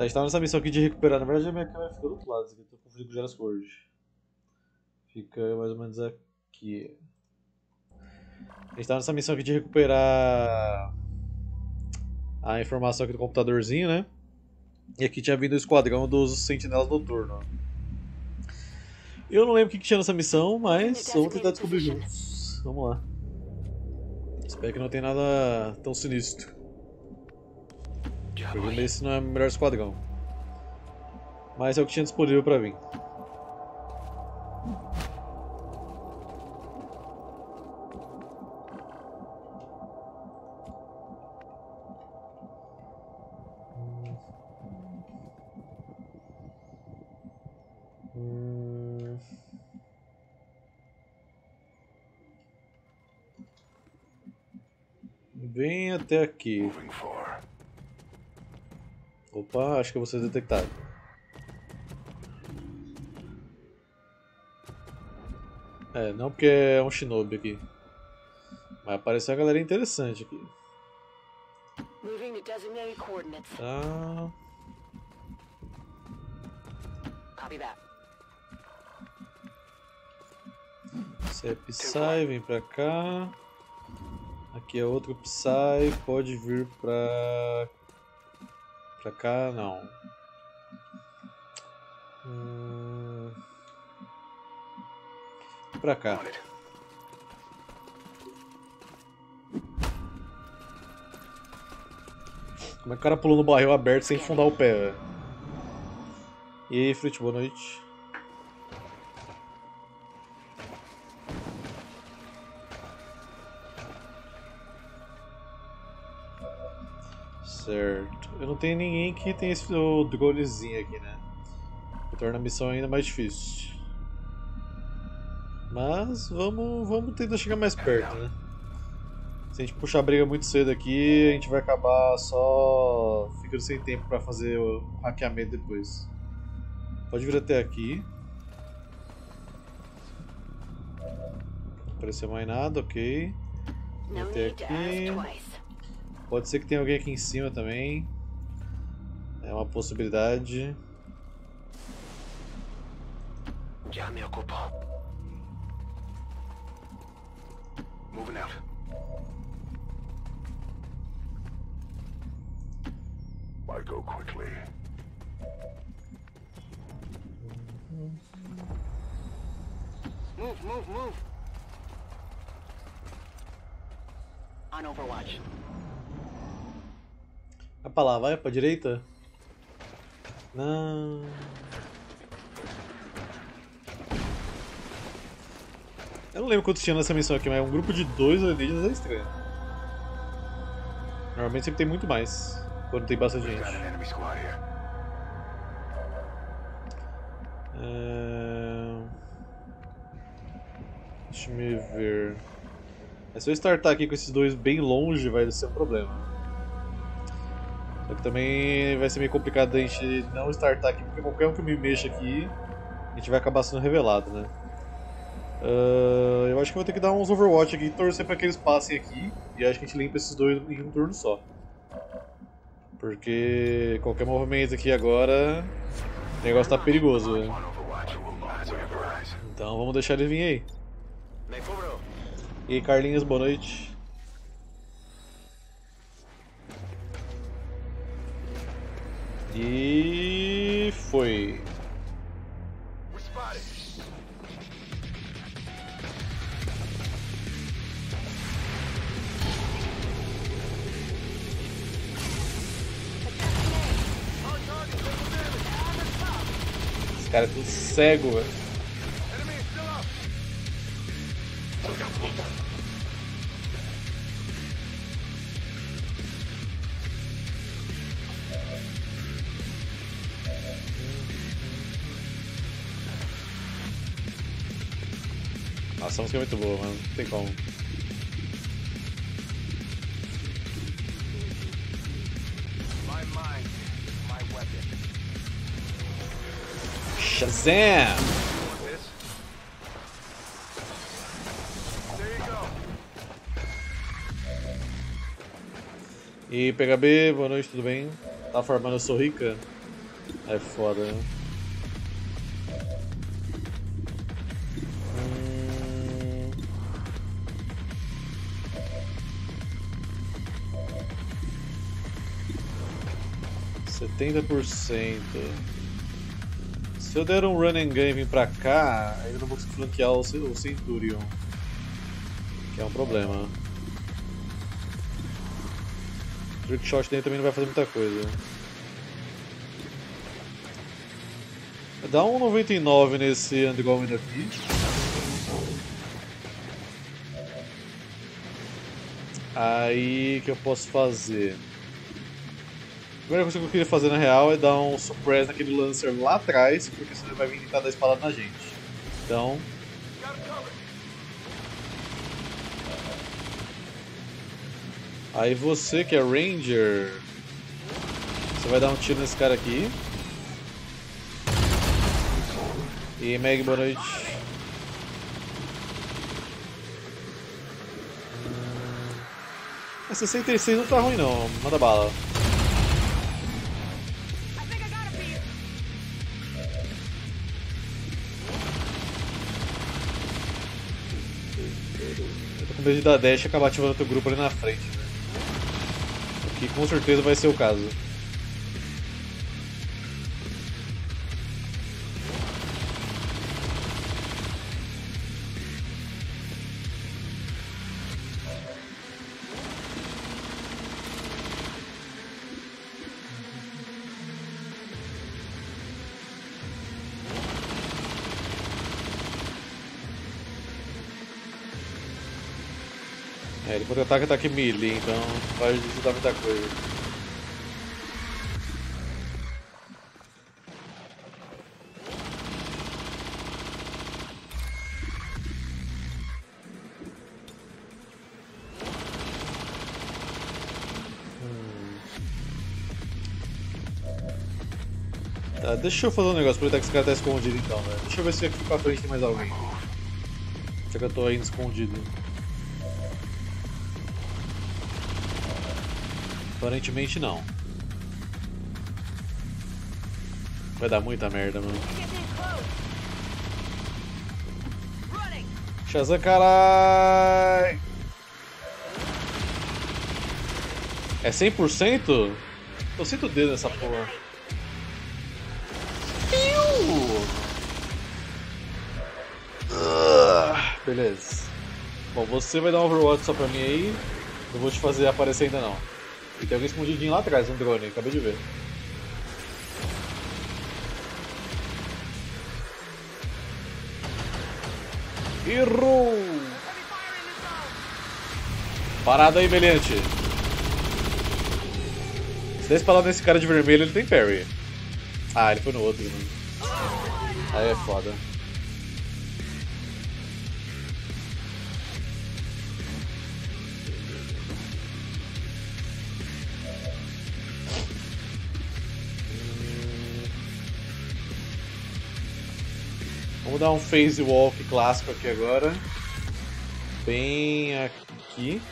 A gente tava nessa missão aqui de recuperar. Na verdade, a minha câmera fica do outro lado. Aqui. Eu tô confundindo com o Geras Sword. Fica mais ou menos aqui. A gente tava nessa missão aqui de recuperar a informação aqui do computadorzinho, né? E aqui tinha vindo o esquadrão dos sentinelas noturnos. Eu não lembro o que, que tinha nessa missão, mas vamos tentar descobrir juntos. Vamos lá. Espero que não tenha nada tão sinistro. Perguntei se não é o melhor esquadrão. Mas é o que tinha disponível pra mim. Hum. Vem até aqui. Opa, acho que ser detectado. É, não porque é um shinobi aqui. Mas apareceu uma galera interessante aqui. Tá. Copy that. Esse é Psy, vem pra cá. Aqui é outro Psy, pode vir pra. Pra cá, não. Hum... Pra cá. Como é que o cara pulou no barril aberto sem fundar o pé? E aí, Frit, boa noite. Certo. Eu não tenho ninguém que tenha esse o dronezinho aqui, né? Que torna a missão ainda mais difícil. Mas vamos, vamos tentar chegar mais perto, né? Se a gente puxar a briga muito cedo aqui, a gente vai acabar só ficando sem tempo pra fazer o hackeamento depois. Pode vir até aqui. Não apareceu mais nada, ok. No Até aqui. Pode ser que tenha alguém aqui em cima também. É uma possibilidade. Já me ocupo. Moving out. Why go quickly? Move, move, move. On Overwatch. Vai pra lá, vai pra direita? Não. Eu não lembro quantos tinha nessa missão aqui, mas um grupo de dois alienígenas é estranho. Normalmente sempre tem muito mais, quando tem bastante gente. É... Deixa me ver. É, se eu startar aqui com esses dois bem longe, vai ser um problema. Só que também vai ser meio complicado a gente não startar aqui, porque qualquer um que me mexa aqui, a gente vai acabar sendo revelado, né? Ah, eu acho que vou ter que dar uns Overwatch aqui e torcer pra que eles passem aqui. E acho que a gente limpa esses dois em um turno só. Porque qualquer movimento aqui agora, o negócio tá perigoso, né? The horizon. Então vamos deixar ele vir aí. E aí, Carlinhos, boa noite. E foi. Esse cara é tudo cego, velho. Nossa, a música é muito boa, mano. Não tem como. My mind, my weapon. Shazam! E PHB, boa noite, tudo bem? Tá formando, eu sou rica. É foda. né? 70%. Se eu der um running game gun pra cá, ainda não vou flanquear o, o Centurion. Que é um problema. O trickshot dele também não vai fazer muita coisa. Dá um 99 nesse Underground daqui. Aí que eu posso fazer? Primeira coisa que eu queria fazer na real é dar um suppress naquele lancer lá atrás, porque senão ele vai vir tentar dar espadada na gente. Então, aí você que é Ranger, você vai dar um tiro nesse cara aqui. E Meg, boa noite. Hum, 66 não tá ruim não, manda bala. Medo de dar dash acabar ativando teu grupo ali na frente. Né? Que com certeza vai ser o caso. Contra-ataque ataque melee, então vai ajudar muita coisa. Hum. Tá, deixa eu fazer um negócio, aproveitar que esse cara tá escondido então, velho. Deixa eu ver se aqui pra frente tem mais alguém. Já que eu tô indo escondido. Aparentemente não. Vai dar muita merda, mano. Shazam, carai! É 100%? Eu sinto o dedo nessa porra. Ah, Beleza. Bom, você vai dar um Overwatch só pra mim aí. Não vou te fazer aparecer ainda não. E tem alguém escondidinho lá atrás, um drone, acabei de ver. Errou! Parada aí, meliante. Se der nesse cara de vermelho, ele tem parry. Ah, ele foi no outro, mano. Aí é foda. Vamos dar um phase walk clássico aqui agora. Bem aqui.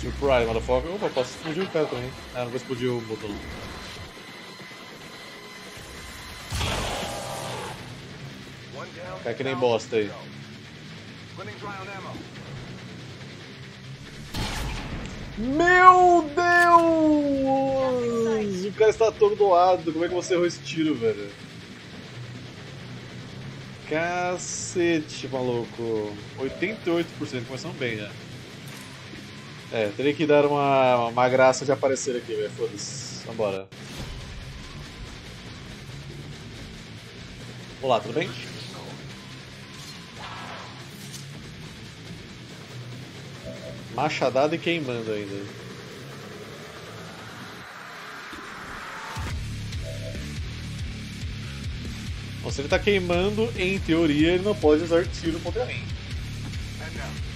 Surprise, motherfucker. Opa, posso explodir o cara também. Ah, não vou explodir o botão. Cai que nem bosta aí. Meu Deus! O cara está todo doado. Como é que você errou esse tiro, velho? Cacete, maluco. 88%, começando bem já. É, teria que dar uma, uma graça de aparecer aqui, velho. Foda-se. Vambora. Olá, tudo bem? Machadada e queimando ainda. Bom, se ele tá queimando, em teoria ele não pode usar tiro contra mim. Now.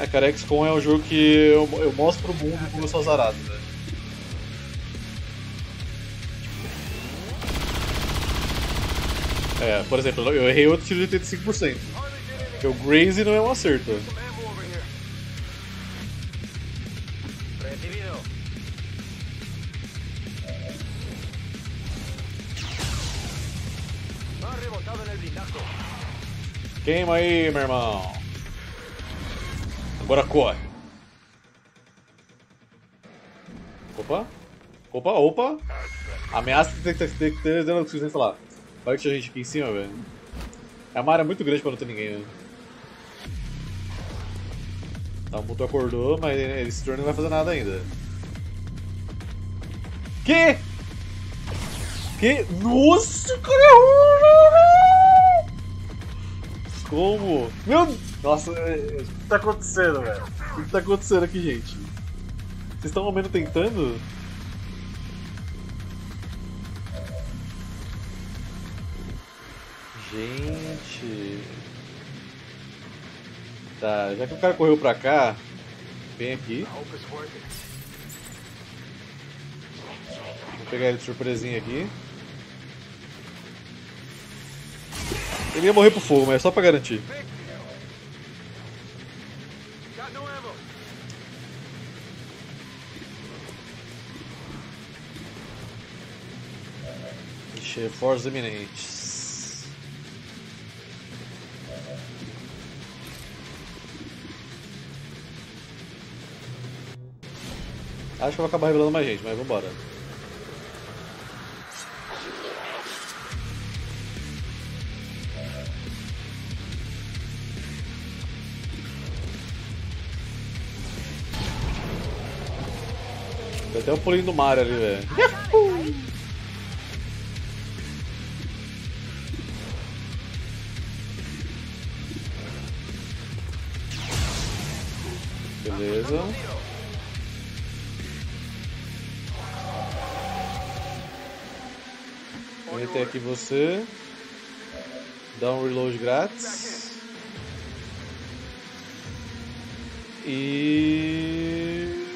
É, cara, XCOM é um jogo que eu, eu mostro pro mundo como eu sou azarado, velho. É, por exemplo, eu errei outro tiro de 85%. Porque o Graze não é um acerto. Queima aí, meu irmão. Agora corre. Opa. Opa, opa. Ameaça que ter, tem que ter zero sei lá. Olha que tinha gente aqui em cima, velho. É uma área muito grande pra não ter ninguém, velho. Tá, o Muto acordou, mas esse turno não vai fazer nada ainda. Que? Que? Nossa, cara! Como? Meu... Nossa, é, é, o que tá acontecendo, velho? O que tá acontecendo aqui, gente? Vocês estão ao menos tentando? Gente... Tá, já que o cara correu pra cá, vem aqui. Vou pegar ele de surpresinha aqui. Ele ia morrer pro fogo, mas é só pra garantir. Ixi, forças iminentes. Acho que eu vou acabar revelando mais gente, mas vambora. Tem até um pulinho do mar ali, velho. Aqui você. Dá um reload grátis. E.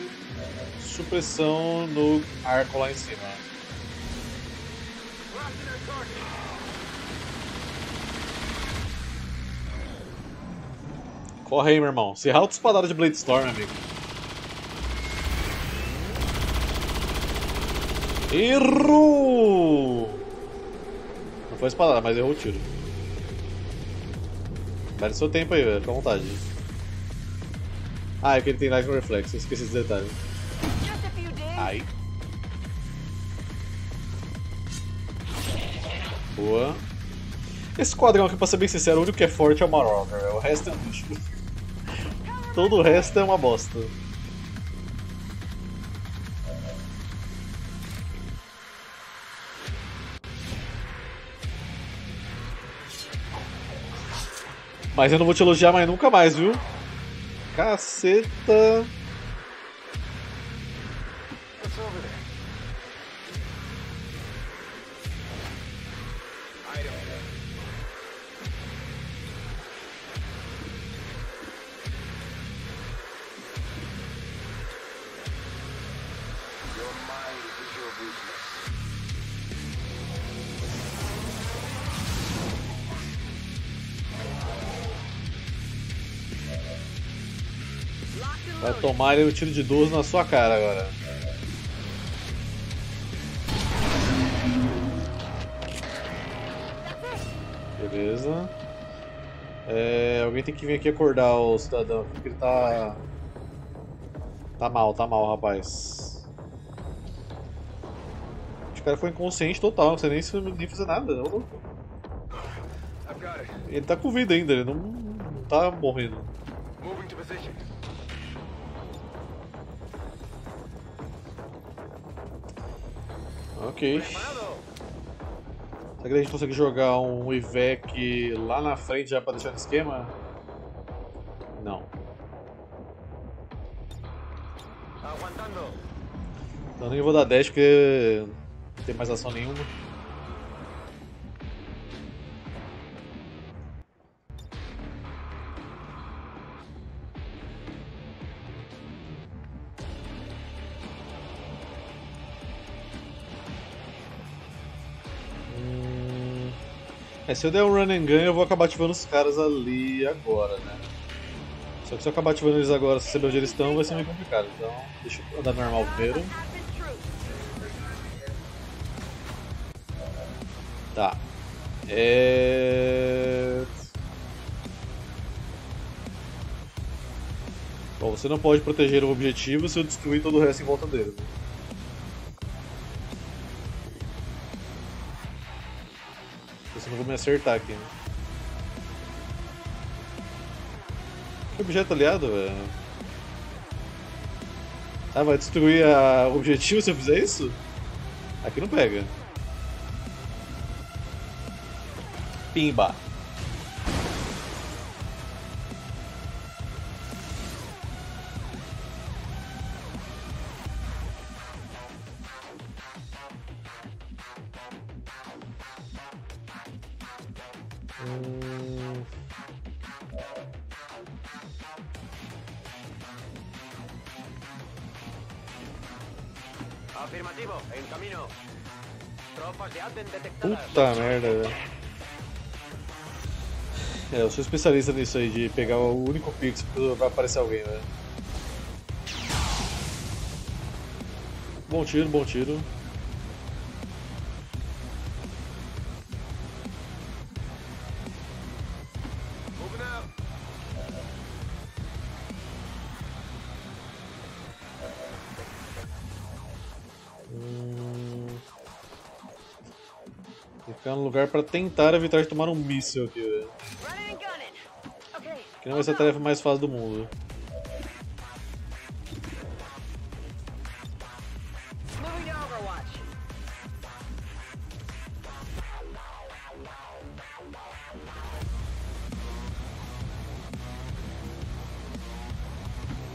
Supressão no arco lá em cima. Corre aí, meu irmão. Se alto espadada de Blade Storm, amigo. Errou! Não foi espadada, mas errou o tiro. Perde seu tempo aí, velho. Fica à vontade. Ah, é que ele tem Life Reflex. Eu esqueci esse detalhe. Just a few days. Aí. Boa. Esse quadrão aqui, pra ser bem sincero, o único que é forte é o Marauder. O resto é lixo. Todo o resto é uma bosta. Mas eu não vou te elogiar mais nunca mais, viu? Caceta. Tomar o tiro de 12 na sua cara agora. Beleza. É, alguém tem que vir aqui acordar o cidadão, porque ele tá. Tá mal, tá mal, rapaz. O cara foi inconsciente total, não sei nem se nem fazer nada, it. Ele tá com vida ainda, ele não, não tá morrendo. Moving to position. Ok. Será que a gente consegue jogar um Ivec lá na frente já pra deixar no esquema? Não. Aguantando. Então nem vou dar 10 porque não tem mais ação nenhuma. É, se eu der um run and gun, eu vou acabar ativando os caras ali agora, né? Só que se eu acabar ativando eles agora, sem saber onde eles estão, vai ser meio complicado. Então, deixa eu andar normal primeiro. Tá. É... Bom, você não pode proteger o objetivo se eu destruir todo o resto em volta dele. Me acertar aqui, né? Que objeto aliado, velho? Ah, vai destruir a... o objetivo se eu fizer isso? Aqui não pega. Pimba. Especialista nisso aí, de pegar o único pixel vai aparecer alguém, velho. Bom tiro, bom tiro. Hum... Ficar no lugar pra tentar evitar de tomar um míssil aqui, Que não vai ser a tarefa mais fácil do mundo. Moving to Overwatch.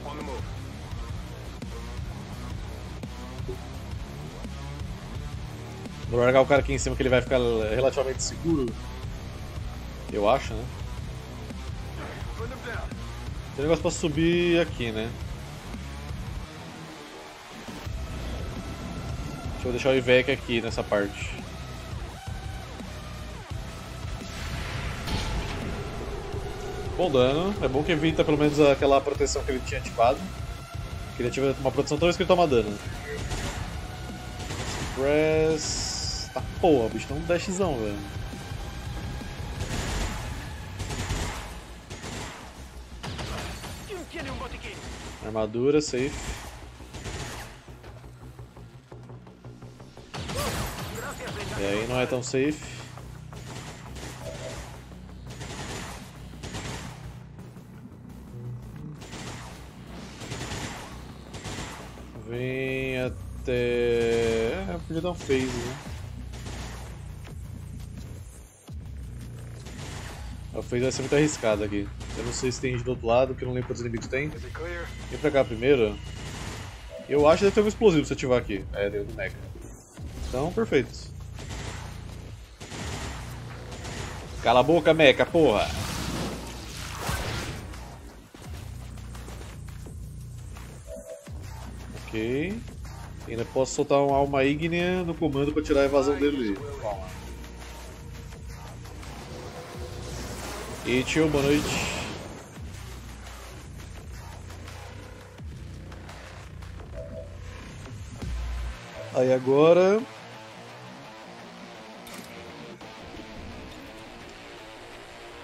On the move. Vou largar o cara aqui em cima que ele vai ficar relativamente seguro. Eu acho, né? Tem negócio pra subir aqui, né? Deixa eu deixar o Ivec aqui nessa parte. Bom dano. É bom que evita pelo menos aquela proteção que ele tinha ativado. Que ele ativa uma proteção toda vez que ele toma dano. Press. Tá porra, bicho tem um dashzão, velho. Armadura, safe. E aí não é tão safe. Vem até. É, podia dar um phase, né? O phase vai ser muito arriscado aqui. Eu não sei se tem gente do outro lado, que eu não lembro quantos inimigos tem. Vem pra cá primeiro. Eu acho que deve ter um explosivo se ativar aqui. É, deu do Mecha. Então, perfeito. Cala a boca, Mecha, porra! Ok. Ainda posso soltar uma alma ígnea no comando pra tirar a evasão dele. E tio, boa noite. Aí agora.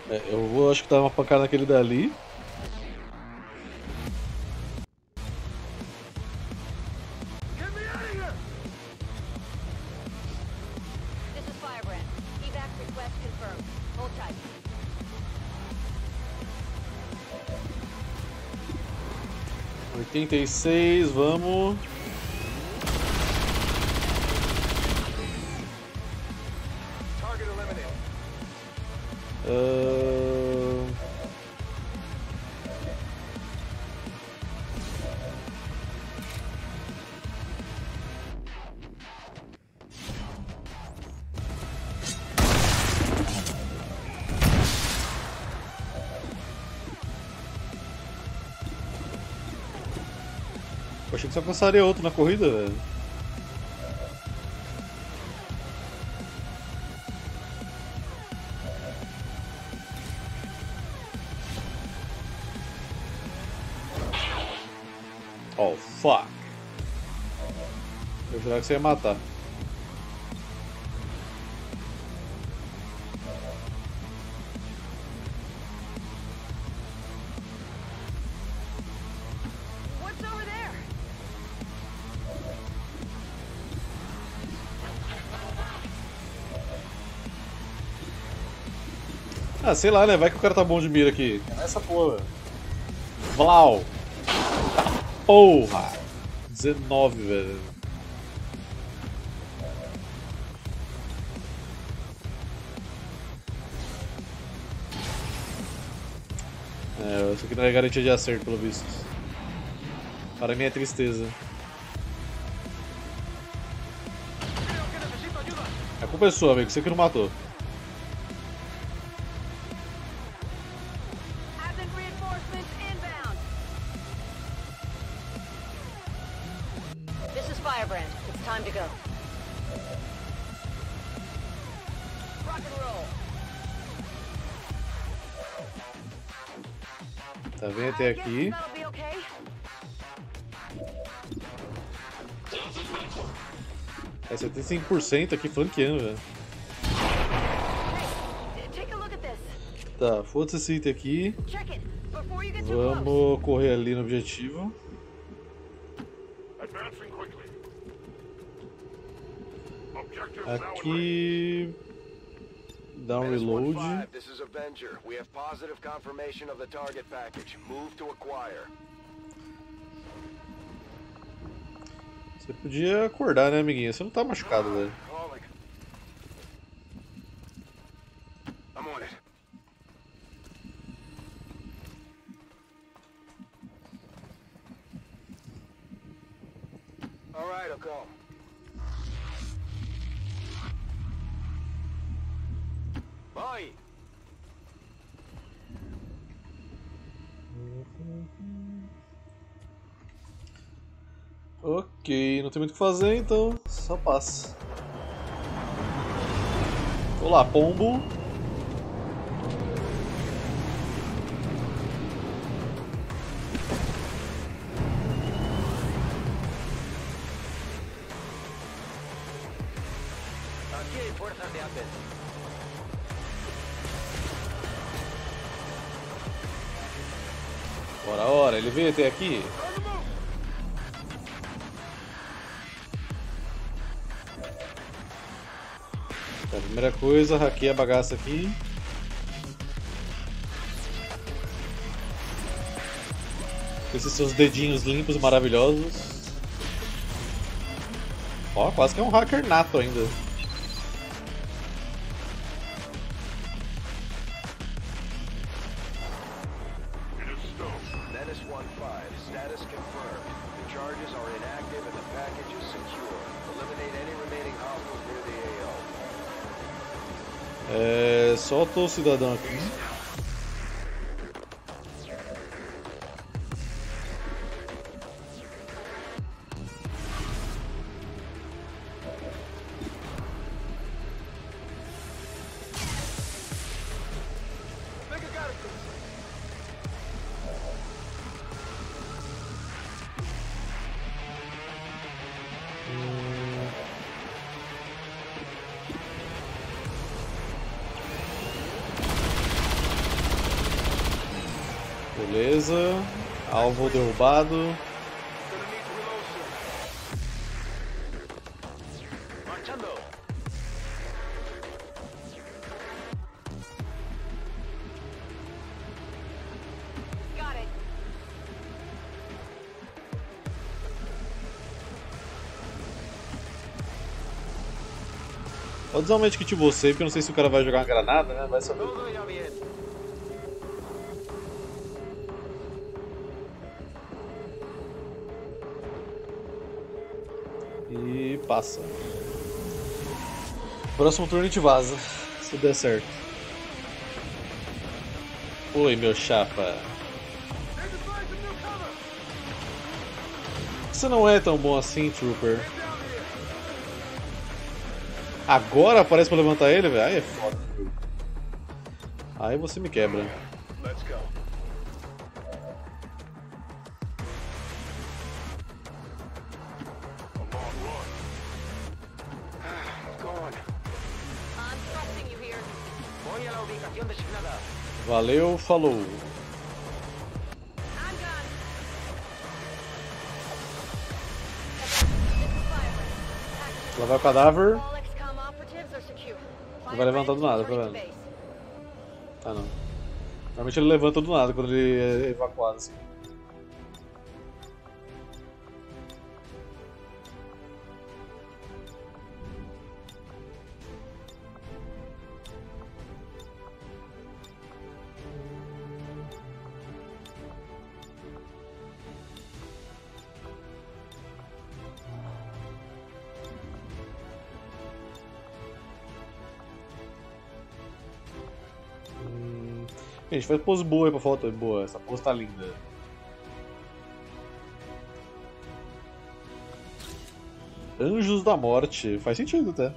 É, eu vou acho que dar uma pancada naquele dali. Oitenta e seis, vamos. Você alcançaria outro na corrida, velho? Oh, fuck. Eu jurava que você ia matar. Ah, sei lá, né? Vai que o cara tá bom de mira aqui. É nessa porra. Vlau. Porra. 19, velho. É, isso aqui não é garantia de acerto, pelo visto. Para é tristeza. A culpa é sua, amigo. Você que não matou. Aqui. É 75% aqui flanqueando, velho. Tá, foda-se esse item aqui. Vamos correr ali no objetivo. Aqui. Dá um reload. Positive confirmation of the target package. Move to acquire. Você podia acordar, né, amiguinho? Você não tá machucado, velho. Calling. Ok, não tem muito o que fazer, então só passa. Olá, pombo. Até aqui. Tá, primeira coisa, hackeia a bagaça aqui. Com esses seus dedinhos limpos, maravilhosos. Ó, quase que é um hacker nato ainda. É, solta o cidadão aqui. It. Pode usar um kit você, porque eu não sei se o cara vai jogar uma granada, né? Vai saber. Passa. Próximo turno a gente vaza, se der certo. Oi, meu chapa. Você não é tão bom assim, Trooper. Agora aparece pra levantar ele, velho? Aí é foda. Aí você me quebra. Falou. Vai o cadáver. Não vai levantar do nada, tá vendo? Ah, não. Normalmente ele levanta do nada quando ele é evacuado assim. Hum, Gente, faz pose boa aí pra foto. Boa, essa pose tá linda. Anjos da Morte. Faz sentido até.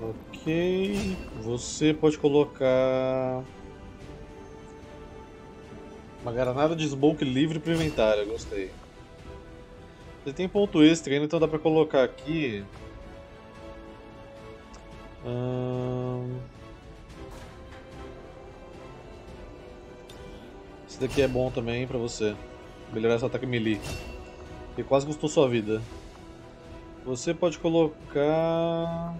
Ok. Você pode colocar. Uma granada de smoke livre para inventário, gostei. Você tem ponto extra ainda, então dá pra colocar aqui. Ahn, Esse daqui é bom também pra você. Melhorar seu ataque melee. Que quase custou sua vida. Você pode colocar.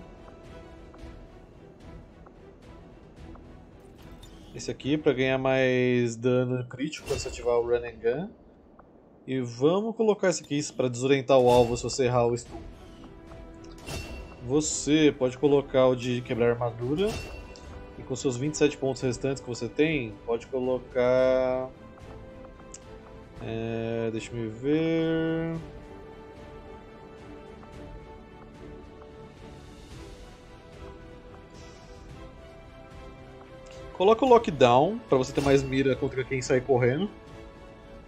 Esse aqui para ganhar mais dano crítico você ativar o Run and Gun. E vamos colocar esse aqui para desorientar o alvo se você errar o stun. Você pode colocar o de quebrar armadura. E com seus 27 pontos restantes que você tem, pode colocar. É, deixa eu ver. Coloca o lockdown para você ter mais mira contra quem sai correndo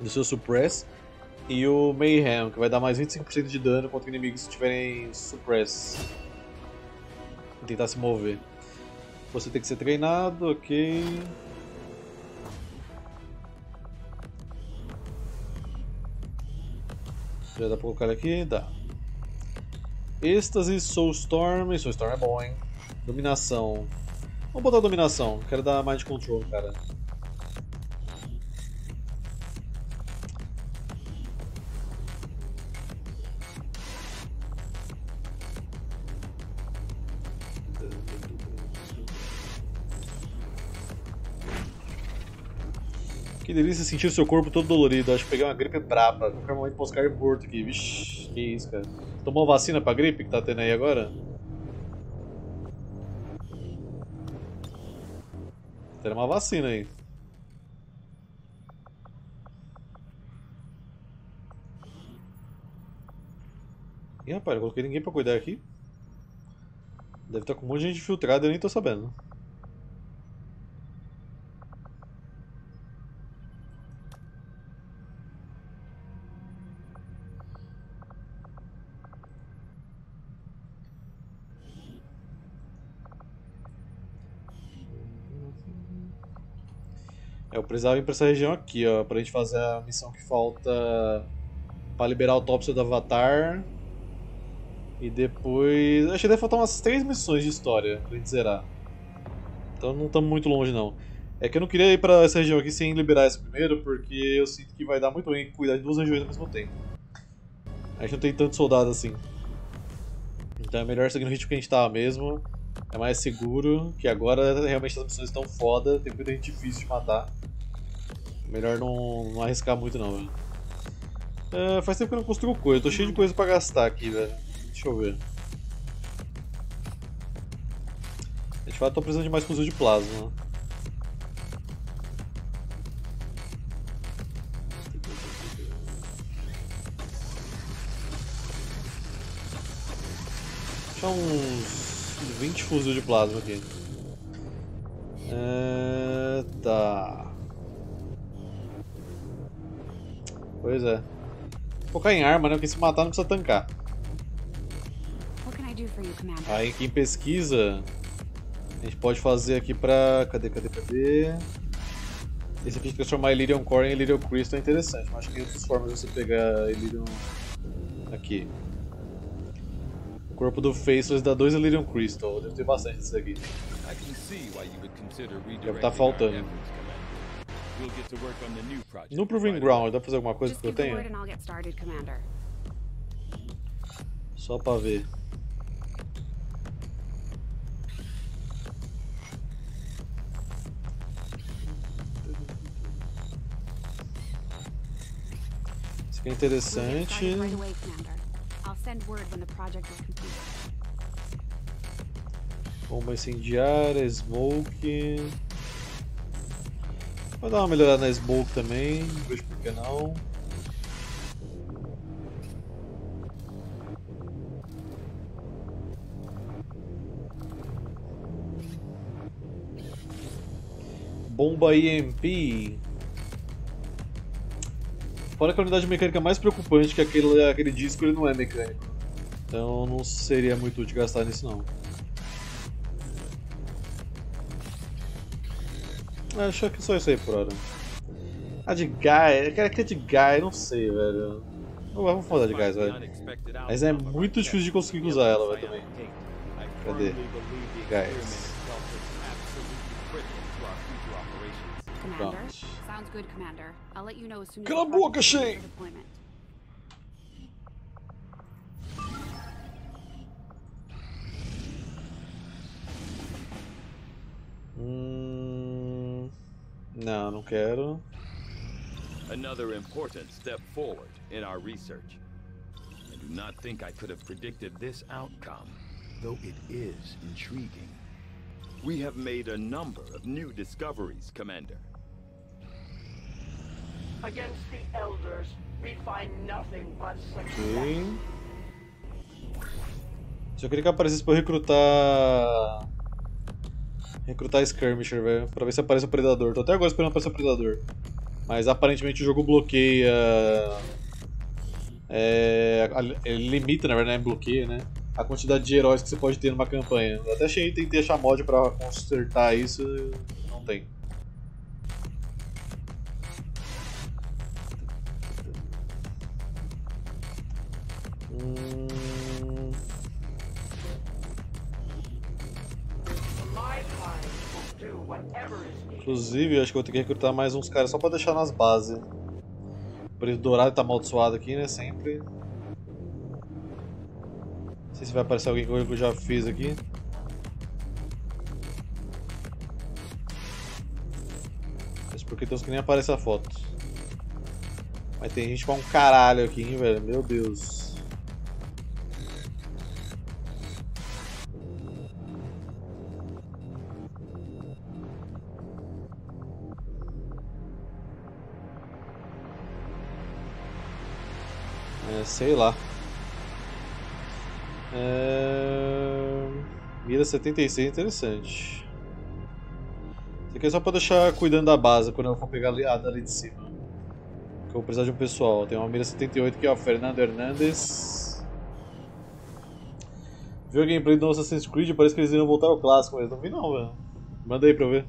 do seu suppress. E o Mayhem, que vai dar mais 25% de dano contra inimigos que tiverem suppress. E tentar se mover. Você tem que ser treinado, ok. Já dá pra colocar aqui? Dá. Êxtase, Soulstorm. Soulstorm é bom, hein? Dominação. Vamos botar dominação. Quero dar mind control, cara. Que delícia sentir o seu corpo todo dolorido. Acho que peguei uma gripe braba. Qualquer momento posso cair morto aqui. Vixe, que isso, cara. Tomou vacina pra gripe que tá tendo aí agora? Tem uma vacina aí. Ih, rapaz, não coloquei ninguém pra cuidar aqui. Deve estar com um monte de gente infiltrada e eu nem tô sabendo. Eu precisava ir pra essa região aqui, ó, pra gente fazer a missão que falta pra liberar a autópsia do Avatar. E depois. Acho que deve faltar umas três missões de história pra gente zerar. Então não estamos muito longe não. É que eu não queria ir pra essa região aqui sem liberar essa primeiro, porque eu sinto que vai dar muito bem cuidar de duas regiões ao mesmo tempo. A gente não tem tanto soldado assim. Então é melhor seguir no ritmo que a gente tava mesmo. É mais seguro, que agora realmente as missões estão foda, tem muita gente difícil de matar. Melhor não, não arriscar muito não, velho. É, faz tempo que eu não construo coisa, tô cheio de coisa pra gastar aqui, velho. Deixa eu ver. De fato, tô precisando de mais fuzil de plasma. Deixa uns 20 fuzil de plasma aqui. É, tá. Pois é. Focar em arma, né? Porque se matar não precisa tancar. Aí quem pesquisa, a gente pode fazer aqui pra. Cadê, cadê, cadê? Esse aqui de transformar Illyrium Core em Illyrium Crystal é interessante, mas acho que tem outras formas de você pegar Illyrium aqui. O corpo do Faceless dá dois Illyrium Crystal, deve ter bastante disso aqui. I can see why you would consider Deve tá redirecting faltando. our efforts, Commander. We'll get to work on the new project. No Proving Ground, dá pra fazer alguma coisa que eu tenho? and I'll get started, Commander. Só pra ver. Isso aqui é interessante. Send word when the project is complete. Bomba incendiária, smoke. Vou dar uma melhorada na smoke também, não vejo por que não. Bomba EMP. Fora que a unidade mecânica mais preocupante que aquele, aquele disco ele não é mecânico. Então não seria muito útil gastar nisso não. Acho que só isso aí por hora. A de Guy, aquela que é de Guy, não sei, velho. Vamos falar de Guys, velho. Mas é muito difícil de conseguir usar ela, velho, também. Cadê? Guys. Commander. Pronto. Sounds good, Commander. I'll let you know as soon as Cala a the project boca, is ready Shane. for deployment. Hum... Não, não quero. Another important step forward in our research. I do not think I could have predicted this outcome, though it is intriguing. We have made a number of new discoveries, Commander. Against the elders, we find nothing but success. Só queria que aparecesse pra eu recrutar. Recrutar Skirmisher, velho. Pra ver se aparece o Predador. Tô até agora esperando aparecer o Predador. Mas aparentemente o jogo bloqueia. É, ele limita, na verdade, não é bloqueia, né? A quantidade de heróis que você pode ter numa campanha. Eu até achei, tentei achar mod pra consertar isso não tem. Inclusive, eu acho que eu vou ter que recrutar mais uns caras só pra deixar nas bases. O preto dourado tá amaldiçoado aqui, né? Sempre. Não sei se vai aparecer alguém que eu já fiz aqui. Mas porque tem uns que nem aparece a foto. Mas tem gente pra um caralho aqui, hein, velho. Meu Deus. Sei lá. É... Mira 76 interessante. Isso aqui é só pra deixar cuidando da base quando eu for pegar ali- a dali de cima. Que eu vou precisar de um pessoal. Tem uma mira 78 aqui, ó. Fernando Hernandes. Viu a gameplay do Assassin's Creed? Parece que eles iriam voltar ao clássico, mas não vi não, velho. Manda aí pra eu ver.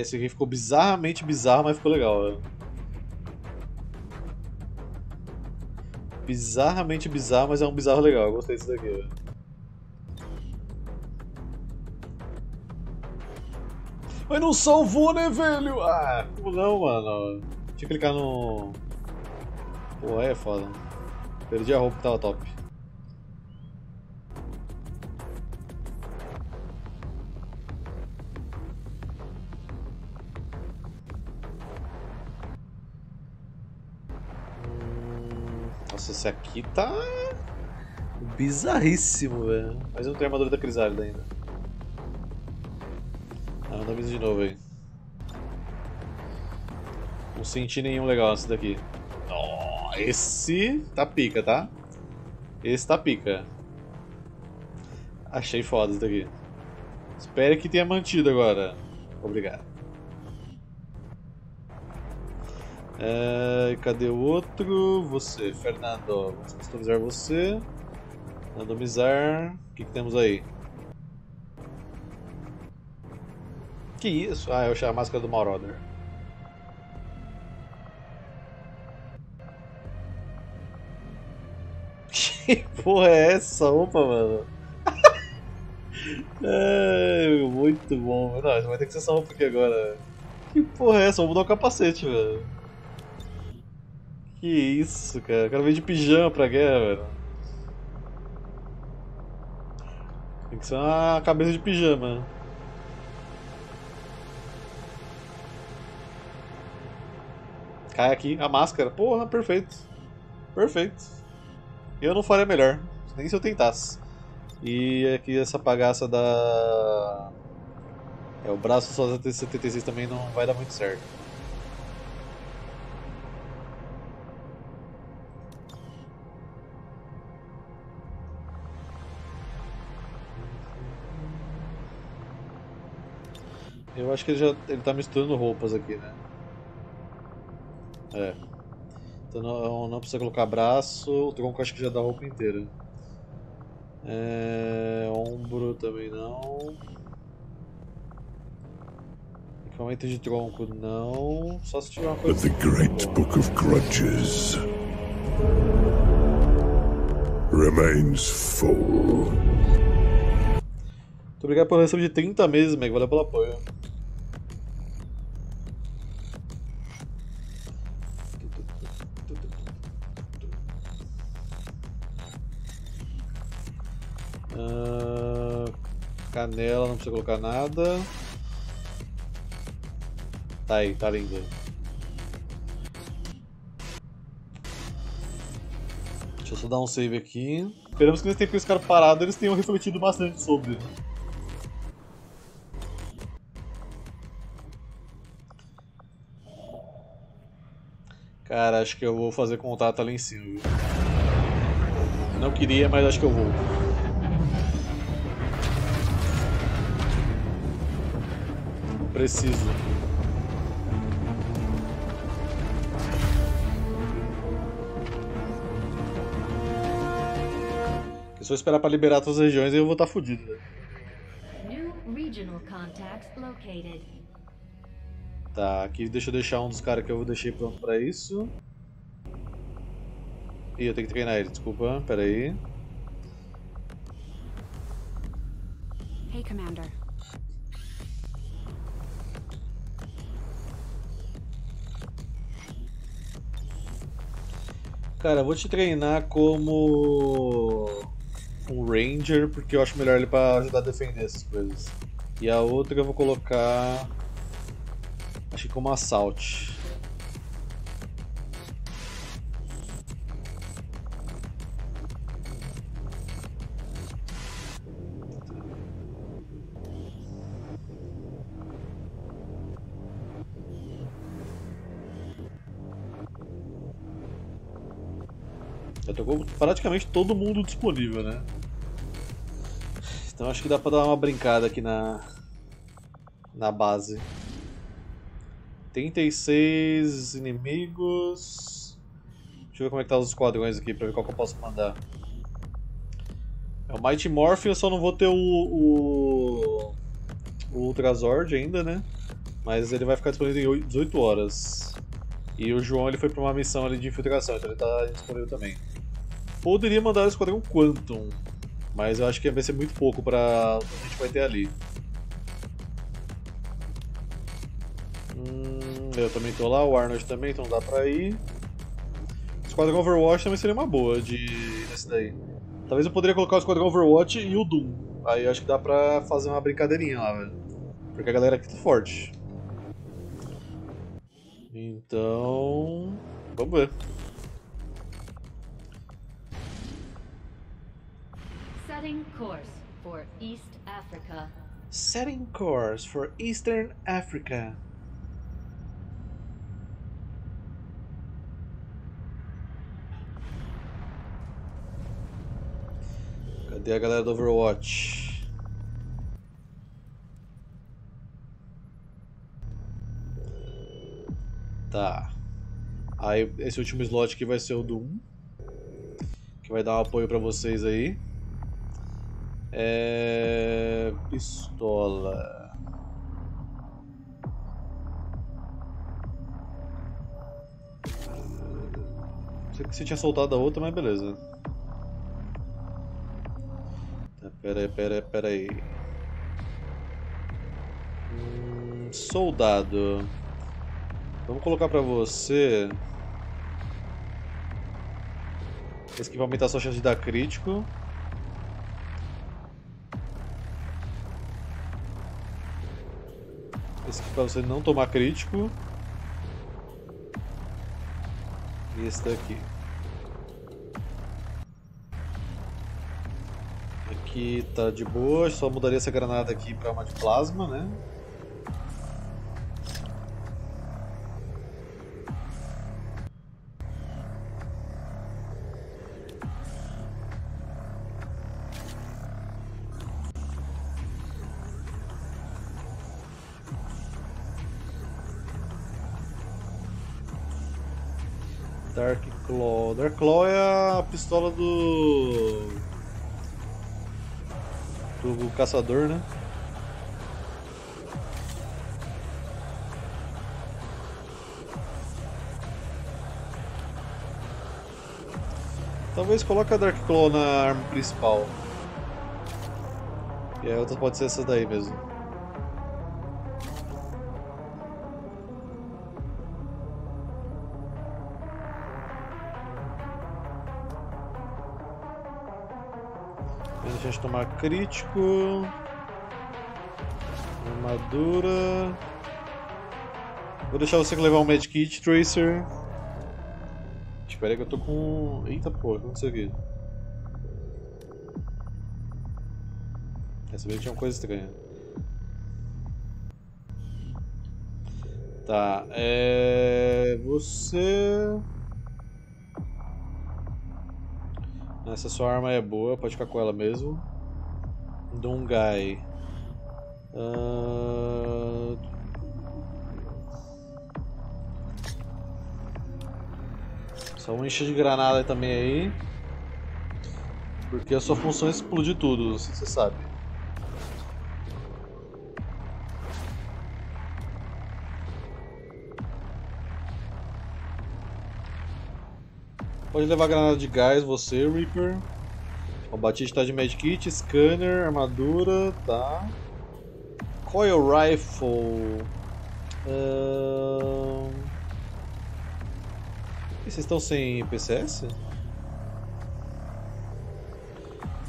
Esse aqui ficou bizarramente bizarro, mas ficou legal, velho. Bizarramente bizarro, mas é um bizarro legal. Eu gostei desse daqui, velho. Mas não salvou, né, velho? Ah, como não, mano? Deixa eu clicar no. Pô, aí é foda. Perdi a roupa que tava top. Esse aqui tá. bizarríssimo, velho. Mas eu não tenho armadura da Crisálida ainda. Ah, aviso de novo aí. Não senti nenhum legal nesse daqui. Ó, esse tá pica, tá? Esse tá pica. Achei foda isso daqui. Espere que tenha mantido agora. Obrigado. É, cadê o outro? Você, Fernando. Vamos customizar você. Randomizar. O que, que temos aí? Que isso? Ah, eu achei a máscara do Marauder. Que porra é essa roupa, mano? é, muito bom. Não, vai ter que ser essa roupa aqui agora. Que porra é essa? Vou mudar o capacete, velho. Que isso, cara. O cara veio de pijama pra guerra, velho. Tem que ser uma cabeça de pijama. Cai aqui a máscara. Porra, perfeito. Perfeito. Eu não faria melhor. Nem se eu tentasse. E aqui essa bagaça da. É, o braço só da T76 também não vai dar muito certo. Eu acho que ele já ele tá misturando roupas aqui, né? É. Então não, não precisa colocar braço, o tronco acho que já dá a roupa inteira. É, ombro também não. Equipamento de tronco não. Só se tiver uma coisa. The Great Book of Grudges remains full. Muito obrigado pela recebo de 30 meses, Meg. Valeu pelo apoio. Canela, não precisa colocar nada. Tá aí, tá lindo. Deixa eu só dar um save aqui. Esperamos que nesse tempo que eles ficaram parados eles tenham refletido bastante sobre. Cara, acho que eu vou fazer contato ali em cima. Não queria, mas acho que eu vou. Preciso. Se eu só esperar pra liberar todas as regiões, eu vou estar tá fudido. New regional contacts located. Tá, aqui deixa eu deixar um dos caras que eu deixei pronto pra isso. Ih, eu tenho que treinar ele, desculpa, pera aí. Hey, Commander. Cara, eu vou te treinar como um Ranger, porque eu acho melhor ele pra ajudar a defender essas coisas. E a outra eu vou colocar. Acho que como Assault. Tocou praticamente todo mundo disponível, né? Então acho que dá pra dar uma brincada aqui na, na base. 36 inimigos. Deixa eu ver como é que tá os esquadrões aqui pra ver qual que eu posso mandar. É o Mighty Morphin, eu só não vou ter o, o, o Ultrazord ainda, né? Mas ele vai ficar disponível em 18 horas. E o João ele foi pra uma missão ali de infiltração, então ele tá disponível também. Poderia mandar o Esquadrão Quantum, mas eu acho que vai ser muito pouco para a gente vai ter ali. Hum, eu também tô lá, o Arnold também, então dá pra ir. Esquadrão Overwatch também seria uma boa de nesse daí. Talvez eu poderia colocar o Esquadrão Overwatch e o Doom. Aí eu acho que dá pra fazer uma brincadeirinha lá, velho. Porque a galera aqui tá forte. Então. Vamos ver. Setting course for East Africa. Setting course for Eastern Africa. Cadê a galera do Overwatch? Tá. Aí esse último slot aqui vai ser o do 1. Que vai dar um apoio pra vocês aí. É... Pistola. Sei que você tinha soltado a outra, mas beleza. Tá, pera aí, pera aí, pera aí. Hum, soldado. Vamos colocar pra você. Esse aqui vai aumentar a sua chance de dar crítico. Pra você não tomar crítico. E esse daqui. Aqui tá de boa, só mudaria essa granada aqui pra uma de plasma, né? Claw. É a pistola do. do caçador, né? Talvez coloque a Dark Claw na arma principal. E a outra pode ser essa daí mesmo. Gente tomar crítico. Armadura. Vou deixar você levar um medkit, Tracer. Espera aí que eu tô com. Eita porra, o que aconteceu aqui? Essa vez tinha uma coisa estranha. Tá, é. Você. Essa sua arma é boa, pode ficar com ela mesmo. Dungai. Uh... Só um enche de granada também aí. Porque a sua função é explodir tudo, você sabe. Pode levar granada de gás, você, Reaper. O Batista tá de medkit, scanner, armadura, tá. Coil Rifle. Ahn... E vocês estão sem PCS?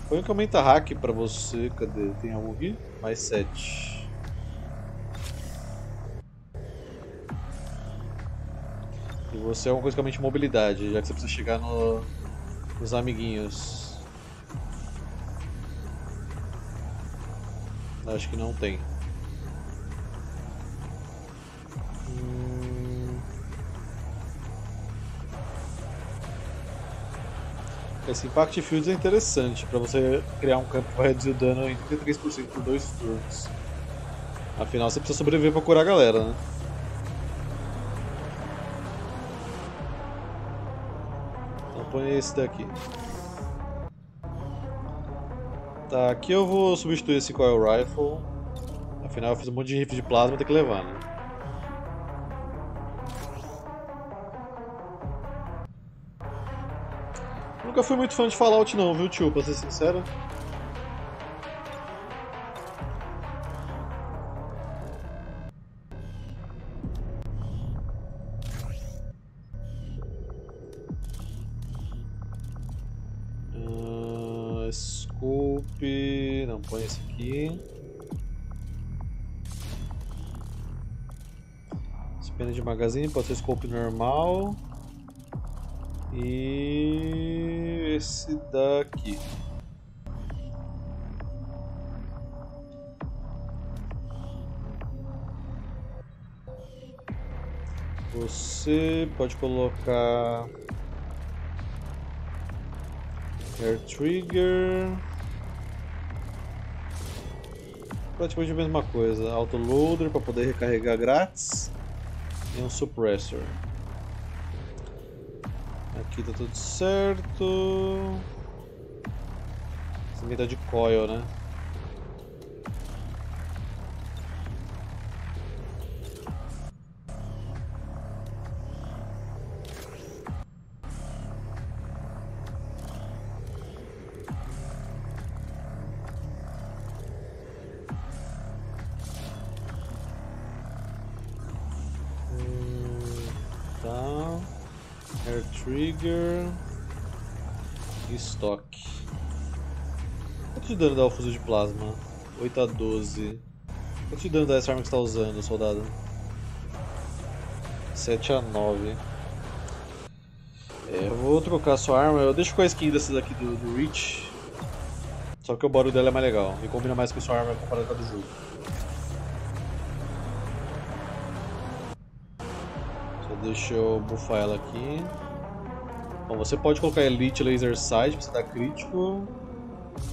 Põe que aumenta hack pra você. Cadê? Tem algum aqui? Mais 7. Você é uma coisa que aumente mobilidade, já que você precisa chegar no, nos amiguinhos. Acho que não tem. Hum... Esse Impact Fields é interessante para você criar um campo que reduzir o dano em 33% por dois turnos. Afinal, você precisa sobreviver para curar a galera, né? Põe esse daqui. Tá, aqui eu vou substituir esse Coil Rifle. Afinal, eu fiz um monte de rifle de plasma, tem que levar, né? Nunca fui muito fã de Fallout não, viu tio, pra ser sincero. Magazine, pode ser scope normal. E esse daqui. Você pode colocar Air Trigger. praticamente a mesma coisa. Autoloader para poder recarregar grátis um suppressor. Aqui tá tudo certo. Esse aqui tá de coil, né? Trigger. Estoque. Quanto de dano dá o fuzil de plasma? 8 a 12. Quanto de dano dá essa arma que você está usando, soldado? 7 a 9. É, eu vou trocar sua arma. Eu deixo com a skin dessa daqui do, do Reach. Só que o barulho dela é mais legal. E combina mais com a sua arma comparada com a do jogo. Só deixa eu buffar ela aqui. Bom, você pode colocar Elite Laser Sight pra você dar crítico.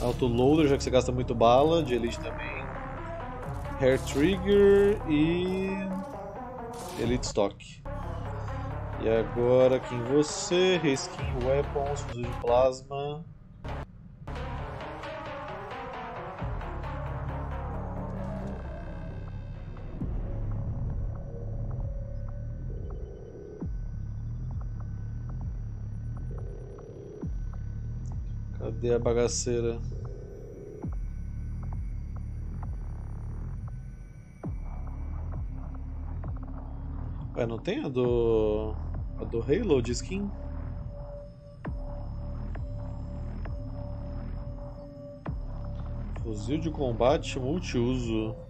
Auto Loader, já que você gasta muito bala, de Elite também. Hair Trigger e. Elite Stock. E agora aqui em você, Reskin Weapons, fuzil de plasma. Cadê a bagaceira? Ué, não tem a do. a do Halo de skin? Fuzil de combate multiuso.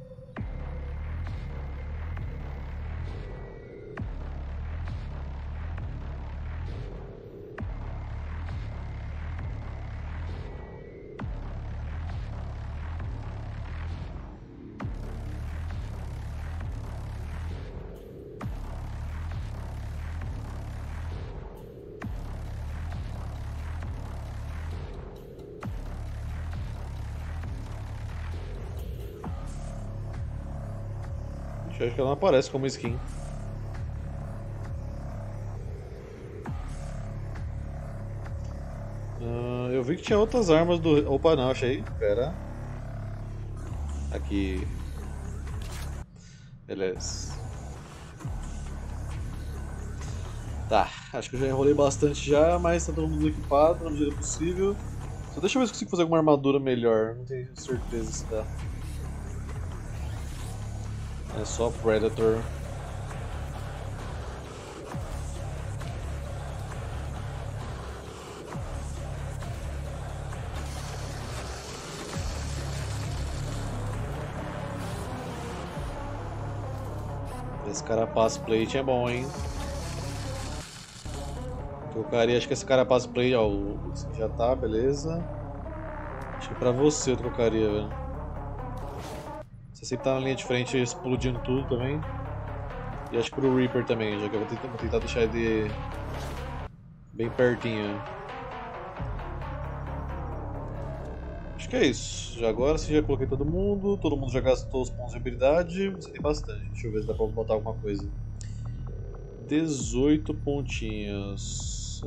Que ela não aparece como skin. Ah, eu vi que tinha outras armas do. Opa, não, achei. Pera. Aqui. Beleza. Tá, acho que eu já enrolei bastante já, mas tá todo mundo equipado na medida possível. Só deixa eu ver se consigo fazer alguma armadura melhor, não tenho certeza se dá. É só Predator. Esse carapaço plate é bom, hein? Trocaria, acho que esse carapaço plate, ó, já tá, beleza. Acho que pra você eu trocaria, velho. Sempre tá na linha de frente explodindo tudo também. E acho que pro Reaper também, já que eu vou tentar, vou tentar deixar ele bem pertinho. Acho que é isso. Já agora se já coloquei todo mundo, todo mundo já gastou os pontos de habilidade. Você tem bastante. Deixa eu ver se dá pra botar alguma coisa. 18 pontinhos.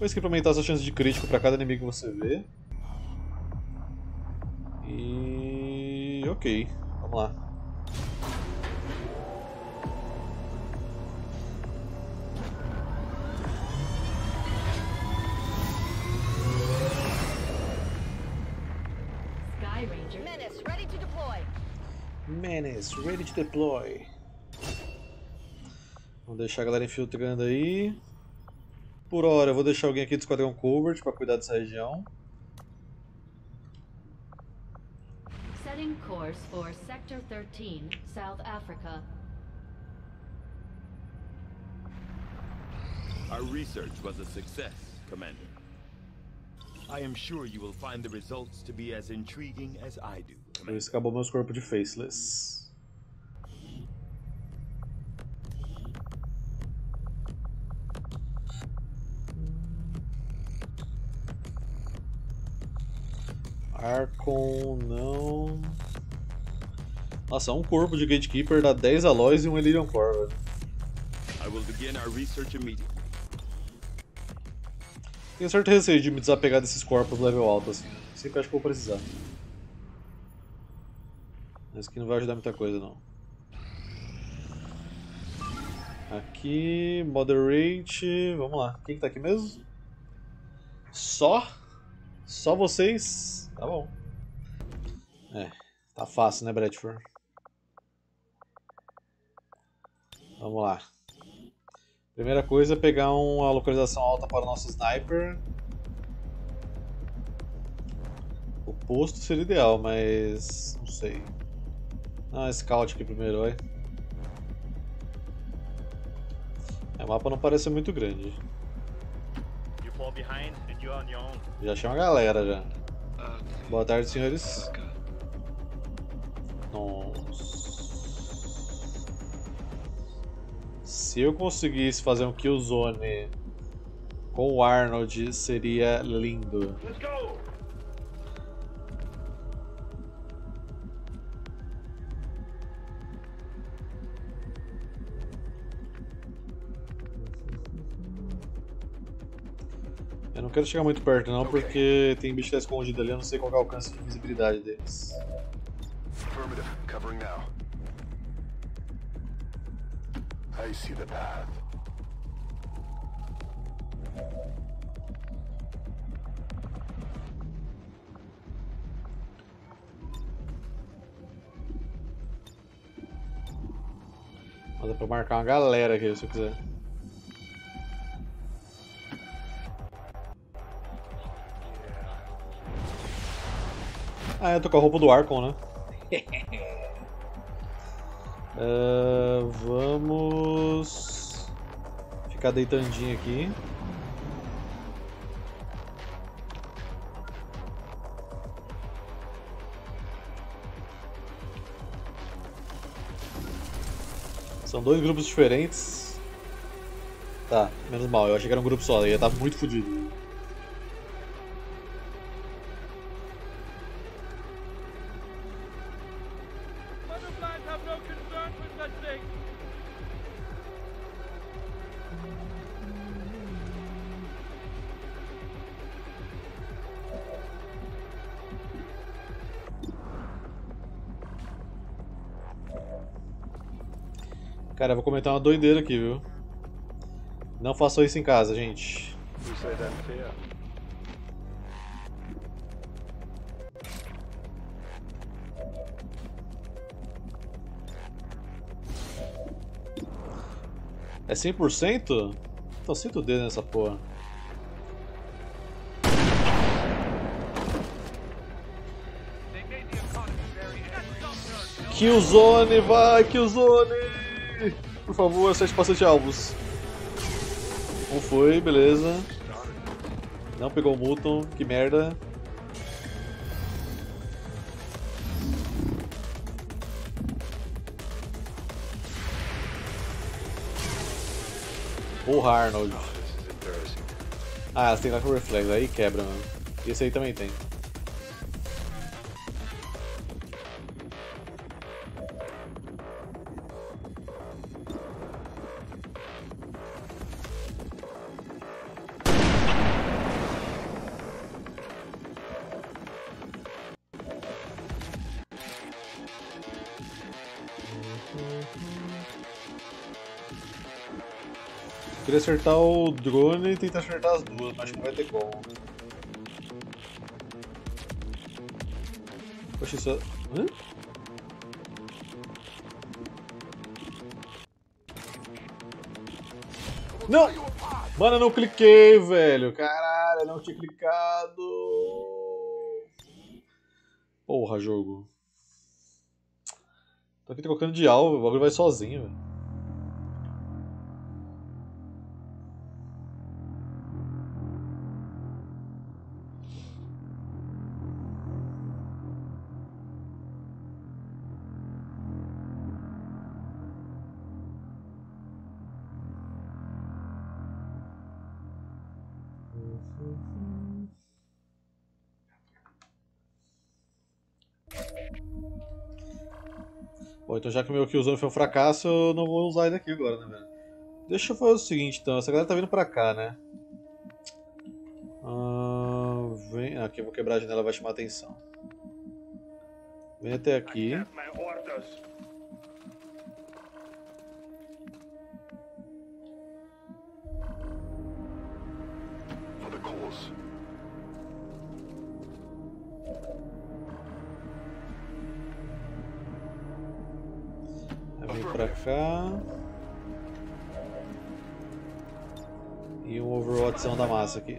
Que pra aumentar sua chance de crítico pra cada inimigo que você vê. E. ok, vamos lá. Sky Ranger. Menace, ready to deploy. Menace, ready to deploy. Vamos deixar a galera infiltrando aí. Por hora, eu vou deixar alguém aqui do Esquadrão Covert pra cuidar dessa região. Setting course for Sector 13, South Africa. Our research was a success, Commander. I am sure you will find the results to be as intriguing as I do, Por Commander. isso acabou meus corpos de faceless. Arcon não. Nossa, um corpo de Gatekeeper dá 10 alloys e um Elerion Core, velho. I will begin our research immediately. Tenho certo receio de me desapegar desses corpos level alto, assim. Sempre acho que vou precisar. Mas que não vai ajudar muita coisa, não. Aqui, moderate, vamos lá. Quem que tá aqui mesmo? Só? Só vocês? Tá bom. É, tá fácil, né, Bradford? Vamos lá. Primeira coisa é pegar uma localização alta para o nosso sniper. O posto seria ideal, mas não sei. Ah, scout aqui primeiro, vai. É, o mapa não parece muito grande. Já achei uma galera já. Boa tarde, senhores. Nossa. Se eu conseguisse fazer um killzone com o Arnold, seria lindo. Let's go! Eu não quero chegar muito perto não, porque tem bicho que tá escondido ali, eu não sei qual é o alcance de visibilidade deles. Affirmative. Covering now. I see the path. Mas dá pra marcar uma galera aqui se eu quiser. Ah, eu tô com a roupa do Arcon, né? Ah, vamos ficar deitandinho aqui. São dois grupos diferentes. Tá, menos mal, eu achei que era um grupo só, eu ia estar muito fodido. Cara, eu vou comentar uma doideira aqui, viu? Não façam isso em casa, gente. É 100%? Então sinto o dedo nessa porra. Killzone, vai, Killzone! Por favor, acerte bastante alvos. Um foi, beleza. Não pegou o Muton, que merda. Porra, Arnold. Ah, tem lá com reflexo, aí quebra, mano. E esse aí também tem. Queria acertar o drone e tentar acertar as duas, mas acho que não vai ter como. Poxa, isso. Hã? Não! Mano, eu não cliquei, velho. Caralho, eu não tinha clicado. Porra, jogo. Tô aqui trocando de alvo, o bagulho vai sozinho, velho. Bom, então já que o meu Killzone foi um fracasso, eu não vou usar ele aqui agora, né, velho? Deixa eu fazer o seguinte, então. Essa galera tá vindo pra cá, né? Ah, vem... Aqui eu vou quebrar a janela, vai chamar atenção. Vem até aqui. Cá. E um Overwatchzão da massa aqui.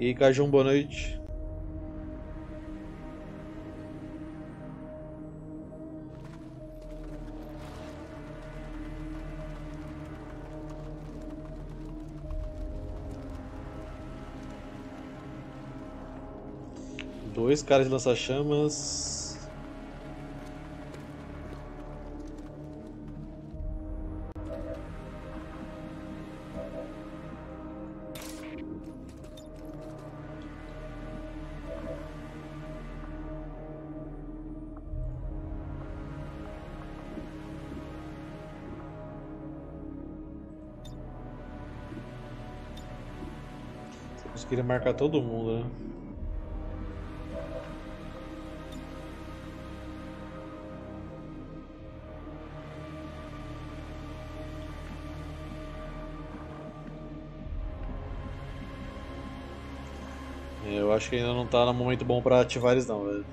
E aí, Cajun, boa noite. Dois caras de lança-chamas. Marcar todo mundo, né? Eu acho que ainda não tá no momento bom pra ativar eles não, velho.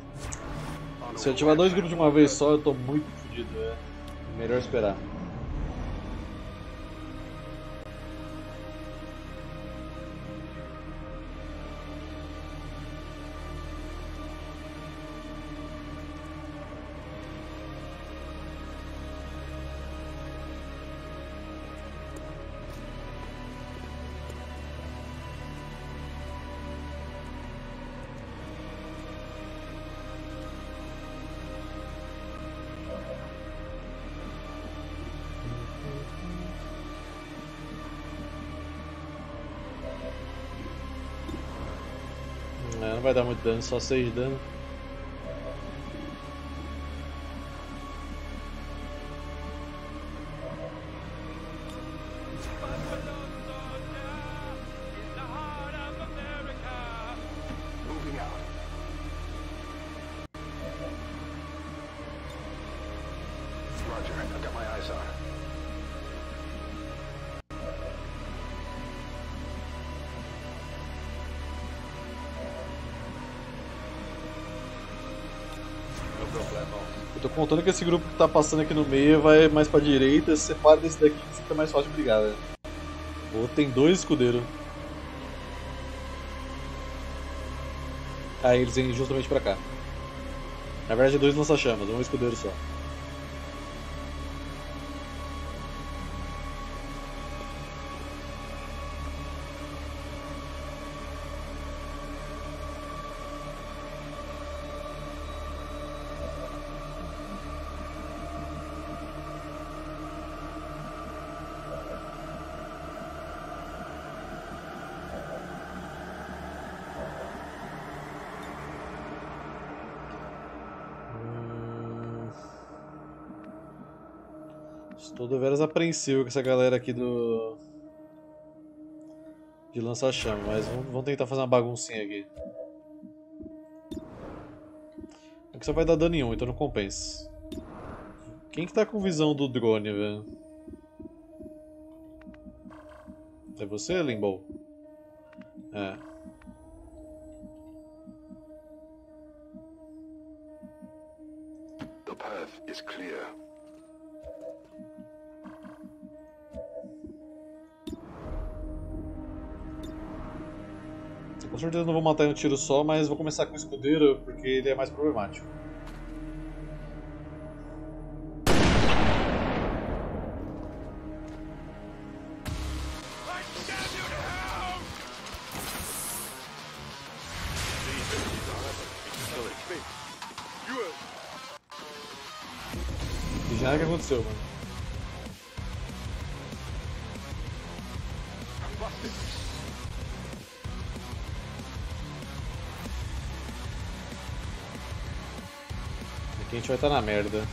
Se eu ativar dois grupos de uma vez só, eu tô muito fodido, é. Melhor esperar. Vai dar muito dano, só 6 de dano. Contando que esse grupo que tá passando aqui no meio vai mais pra direita, se separa desse daqui que fica mais fácil de brigar, velho. Outro tem dois escudeiros. Aí eles vêm justamente pra cá. Na verdade, dois lança-chamas, um escudeiro só. Estou deveras apreensivo com essa galera aqui do. de lança-chama, mas vamos, tentar fazer uma baguncinha aqui. É que só vai dar dano nenhum, então não compensa. Quem que tá com visão do drone, velho? É você, Limbo? É. Certeza não vou matar em um tiro só, mas vou começar com o escudeiro porque ele é mais problemático. Já é que aconteceu, mano. Gente vai estar na merda.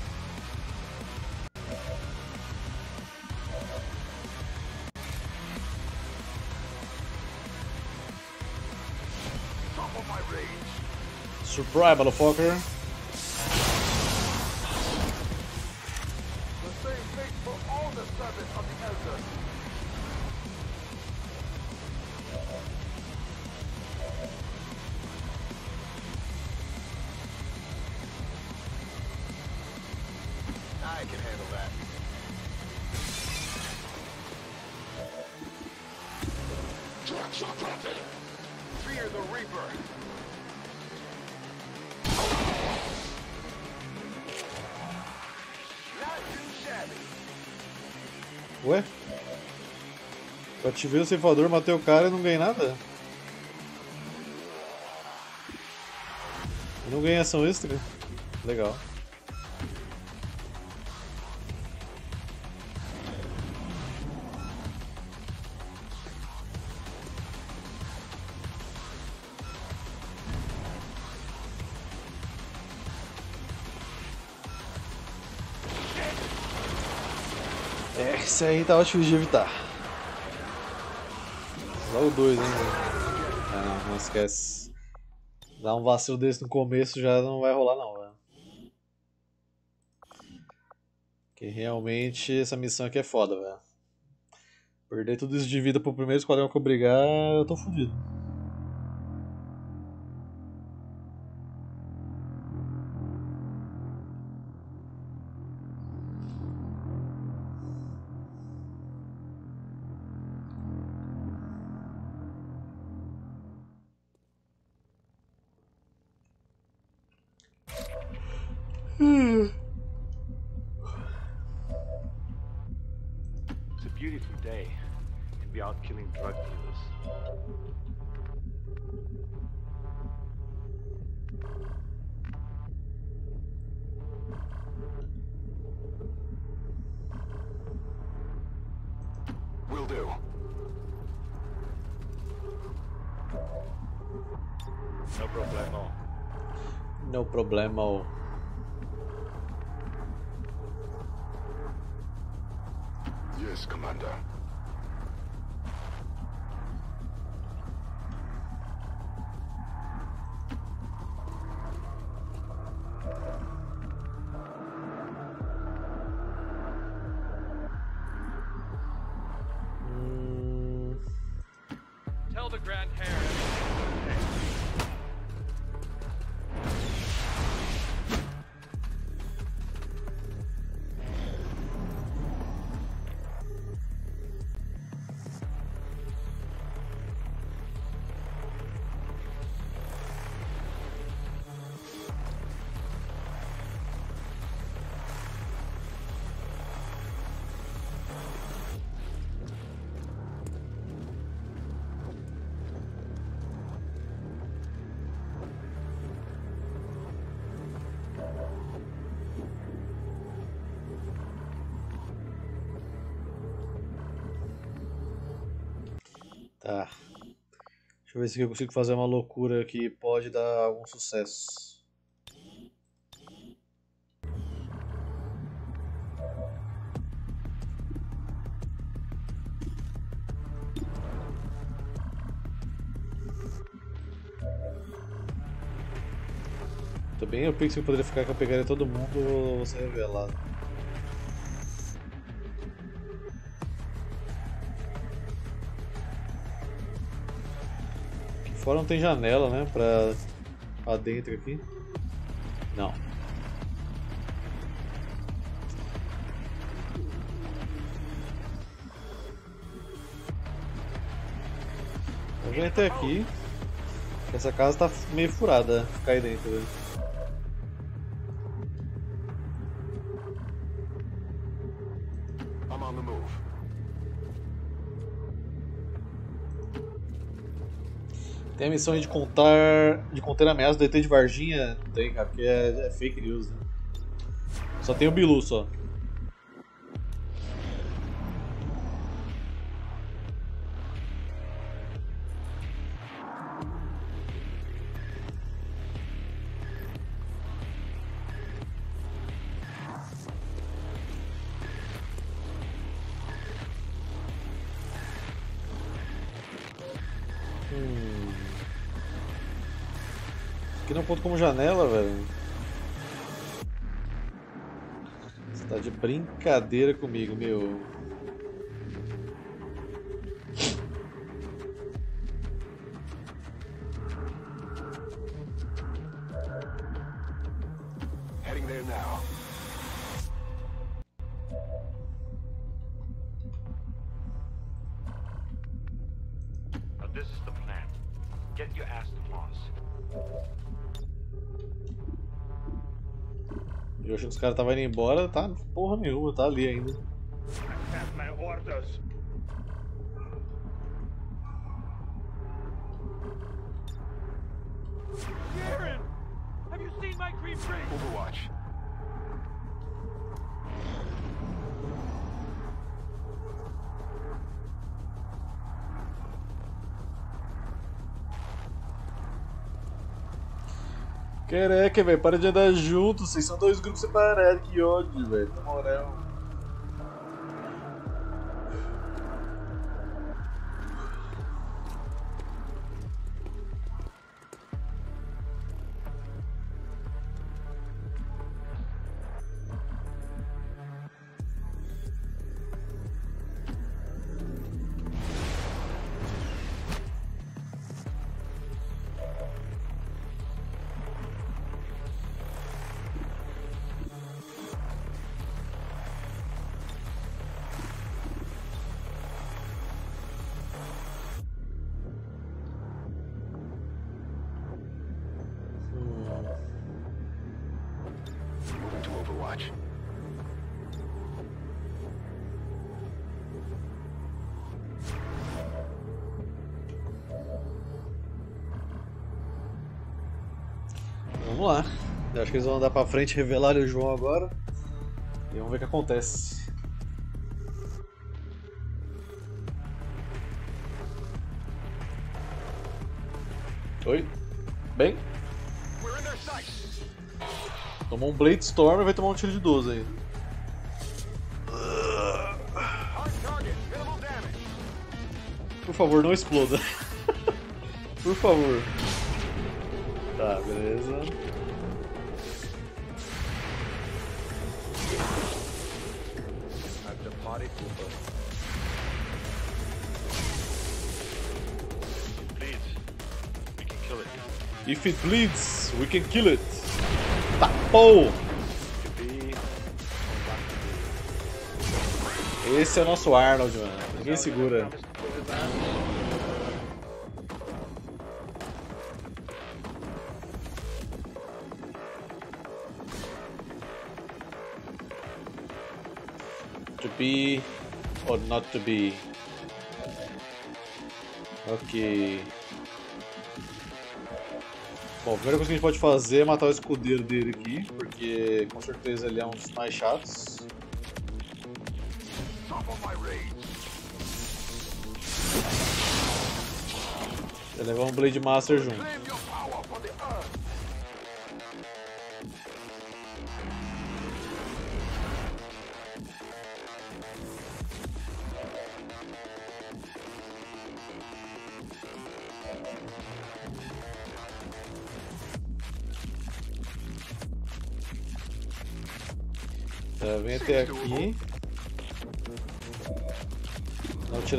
Surprise, motherfucker. Ativei o ceifador, matei o cara e não ganhei nada? Eu não ganhei ação extra? Legal. É, esse aí tava difícil de evitar. Logo dois, hein, velho. Ah, não, não esquece. Dar um vacilo desse no começo já não vai rolar, não, velho. Porque realmente essa missão aqui é foda, velho. Perder tudo isso de vida pro primeiro esquadrão que eu brigar, eu tô fudido. Do. No problemo. No problemo. Eu ver se eu consigo fazer uma loucura que pode dar algum sucesso. Tô bem eu pensei que poderia ficar que eu pegaria todo mundo ou ser revelado. Fora não tem janela, né? Pra, pra dentro aqui. Não. Eu vim até aqui. Essa casa tá meio furada, aí dentro. velho. Tem a missão aí de contar. de conter ameaças do ET de Varginha? Não tem, cara, porque é, é fake news, né? Só tem o Bilu só. Janela, velho. Você tá de brincadeira comigo, meu. Os caras estavam indo embora, tá porra nenhuma, tá ali ainda. Have Caraca, velho, para de andar junto, vocês são dois grupos separados, que ódio, velho, na moral. Acho que eles vão andar pra frente, revelar o João agora. E vamos ver o que acontece. Oi? Bem? Tomou um Blade Storm e vai tomar um tiro de 12 aí. Por favor, não exploda. Por favor. Tá, beleza. If it bleeds, we can kill it. Tá! To be Esse é o nosso Arnold, mano. Ninguém segura. To be or not to be. Ok. Bom, a primeira coisa que a gente pode fazer é matar o escudeiro dele aqui, porque com certeza ele é um dos mais chatos. Vai levar um Blade Master junto.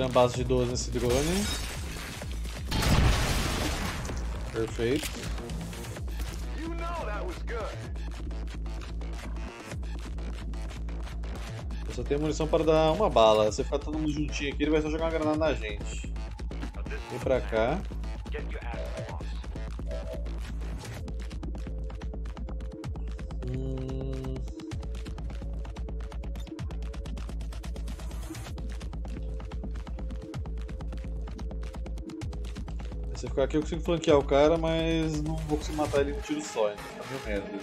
Tirando base de 12 nesse drone. Perfeito. Eu só tenho munição para dar uma bala. Se ficar todo mundo juntinho aqui, ele vai só jogar uma granada na gente. Vem pra cá. Se eu ficar aqui eu consigo flanquear o cara, mas não vou conseguir matar ele com um tiro só, então tá meio merda.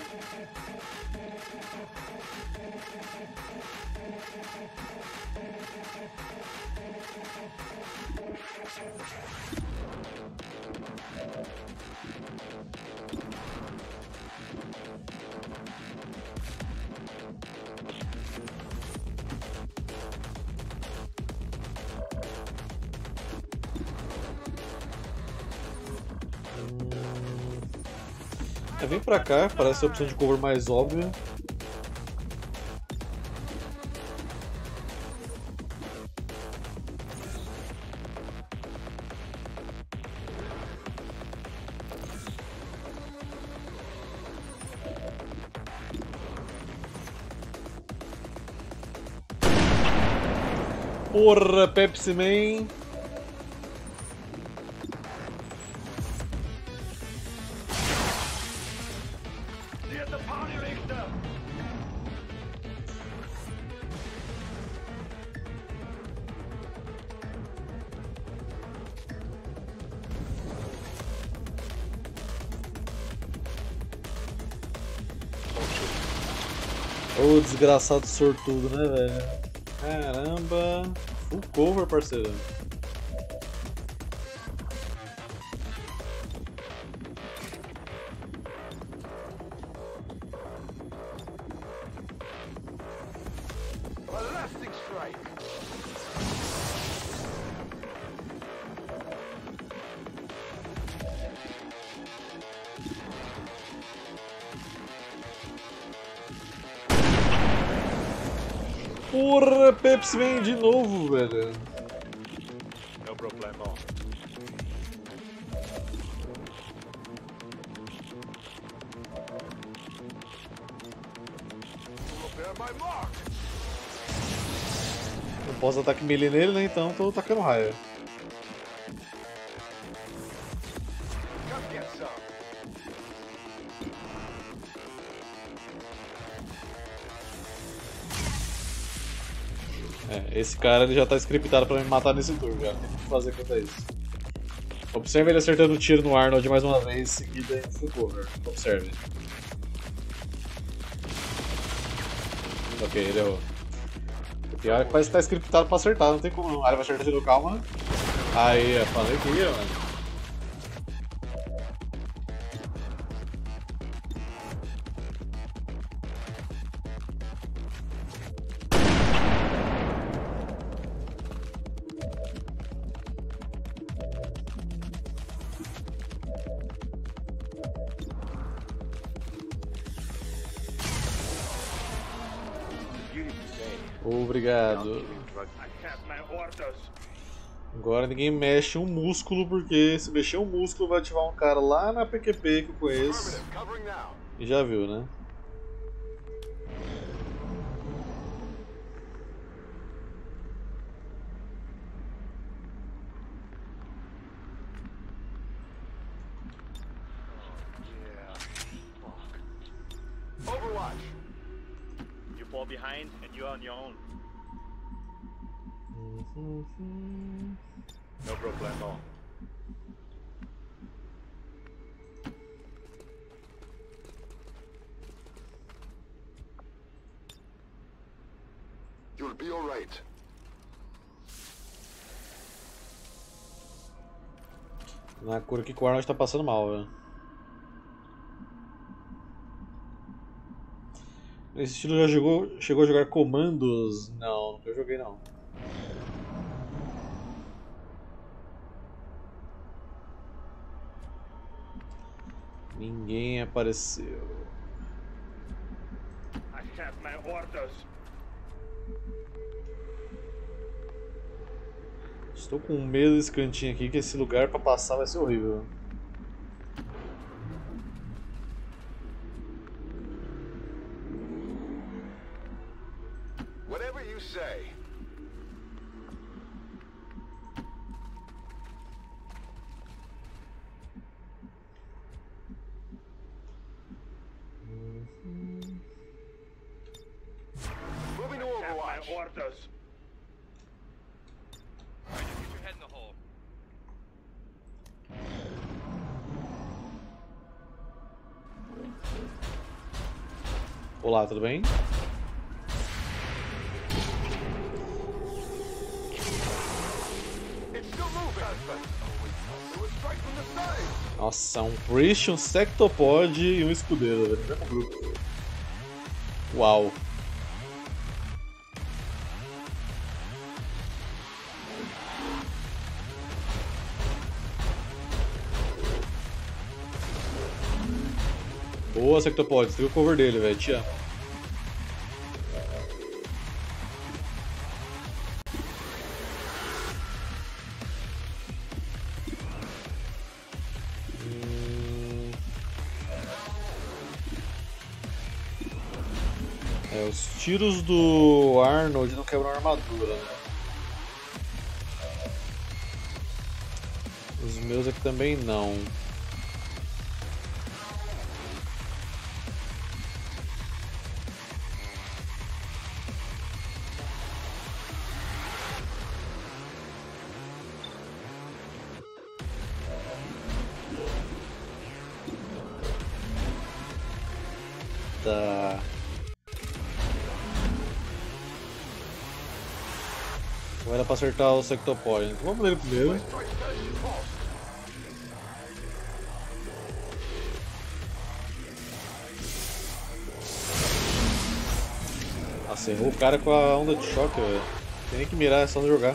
Pra cá, parece a opção de cover mais óbvia. Porra, Pepsi Man! Desgraçado sortudo, né, velho? Caramba! Full cover, parceiro. Man de novo, velho. Prepare my mark! Não posso ataque melee nele, né? Então tô tacando raio. Esse cara ele já tá scriptado pra me matar nesse turno, já. Tem o que fazer contra isso. Observe ele acertando o tiro no Arnold mais uma vez, seguida em full cover. Observe. Ok, ele errou. Tem hora que parece que tá scriptado pra acertar, não tem como não. Ele vai acertar novo, calma. Aí, eu falei que ia, mano. Agora ninguém mexe um músculo, porque se mexer um músculo vai ativar um cara lá na PQP que eu conheço. E já viu, né? Fall behind and you're on your own. No problemo. You'll be alright. Na cura que o Arnold tá passando mal, velho. Esse estilo já jogou, chegou a jogar comandos? Não, nunca joguei não. Ninguém apareceu. I have my orders! Estou com medo desse cantinho aqui, que esse lugar pra passar vai ser horrível. Olá, tudo bem? Nossa, um Priest, um Sectopod e um Escudeiro, velho. Grupo. Uau. Boa, Sectopod, destruiu o cover dele, velho. Te amo. Tiros do Arnold não quebram a armadura, né? Os meus aqui também não. Acertar o Sectopod. Vamos nele primeiro. Nossa, errou o cara com a onda de choque, velho. Tem nem que mirar, é só jogar.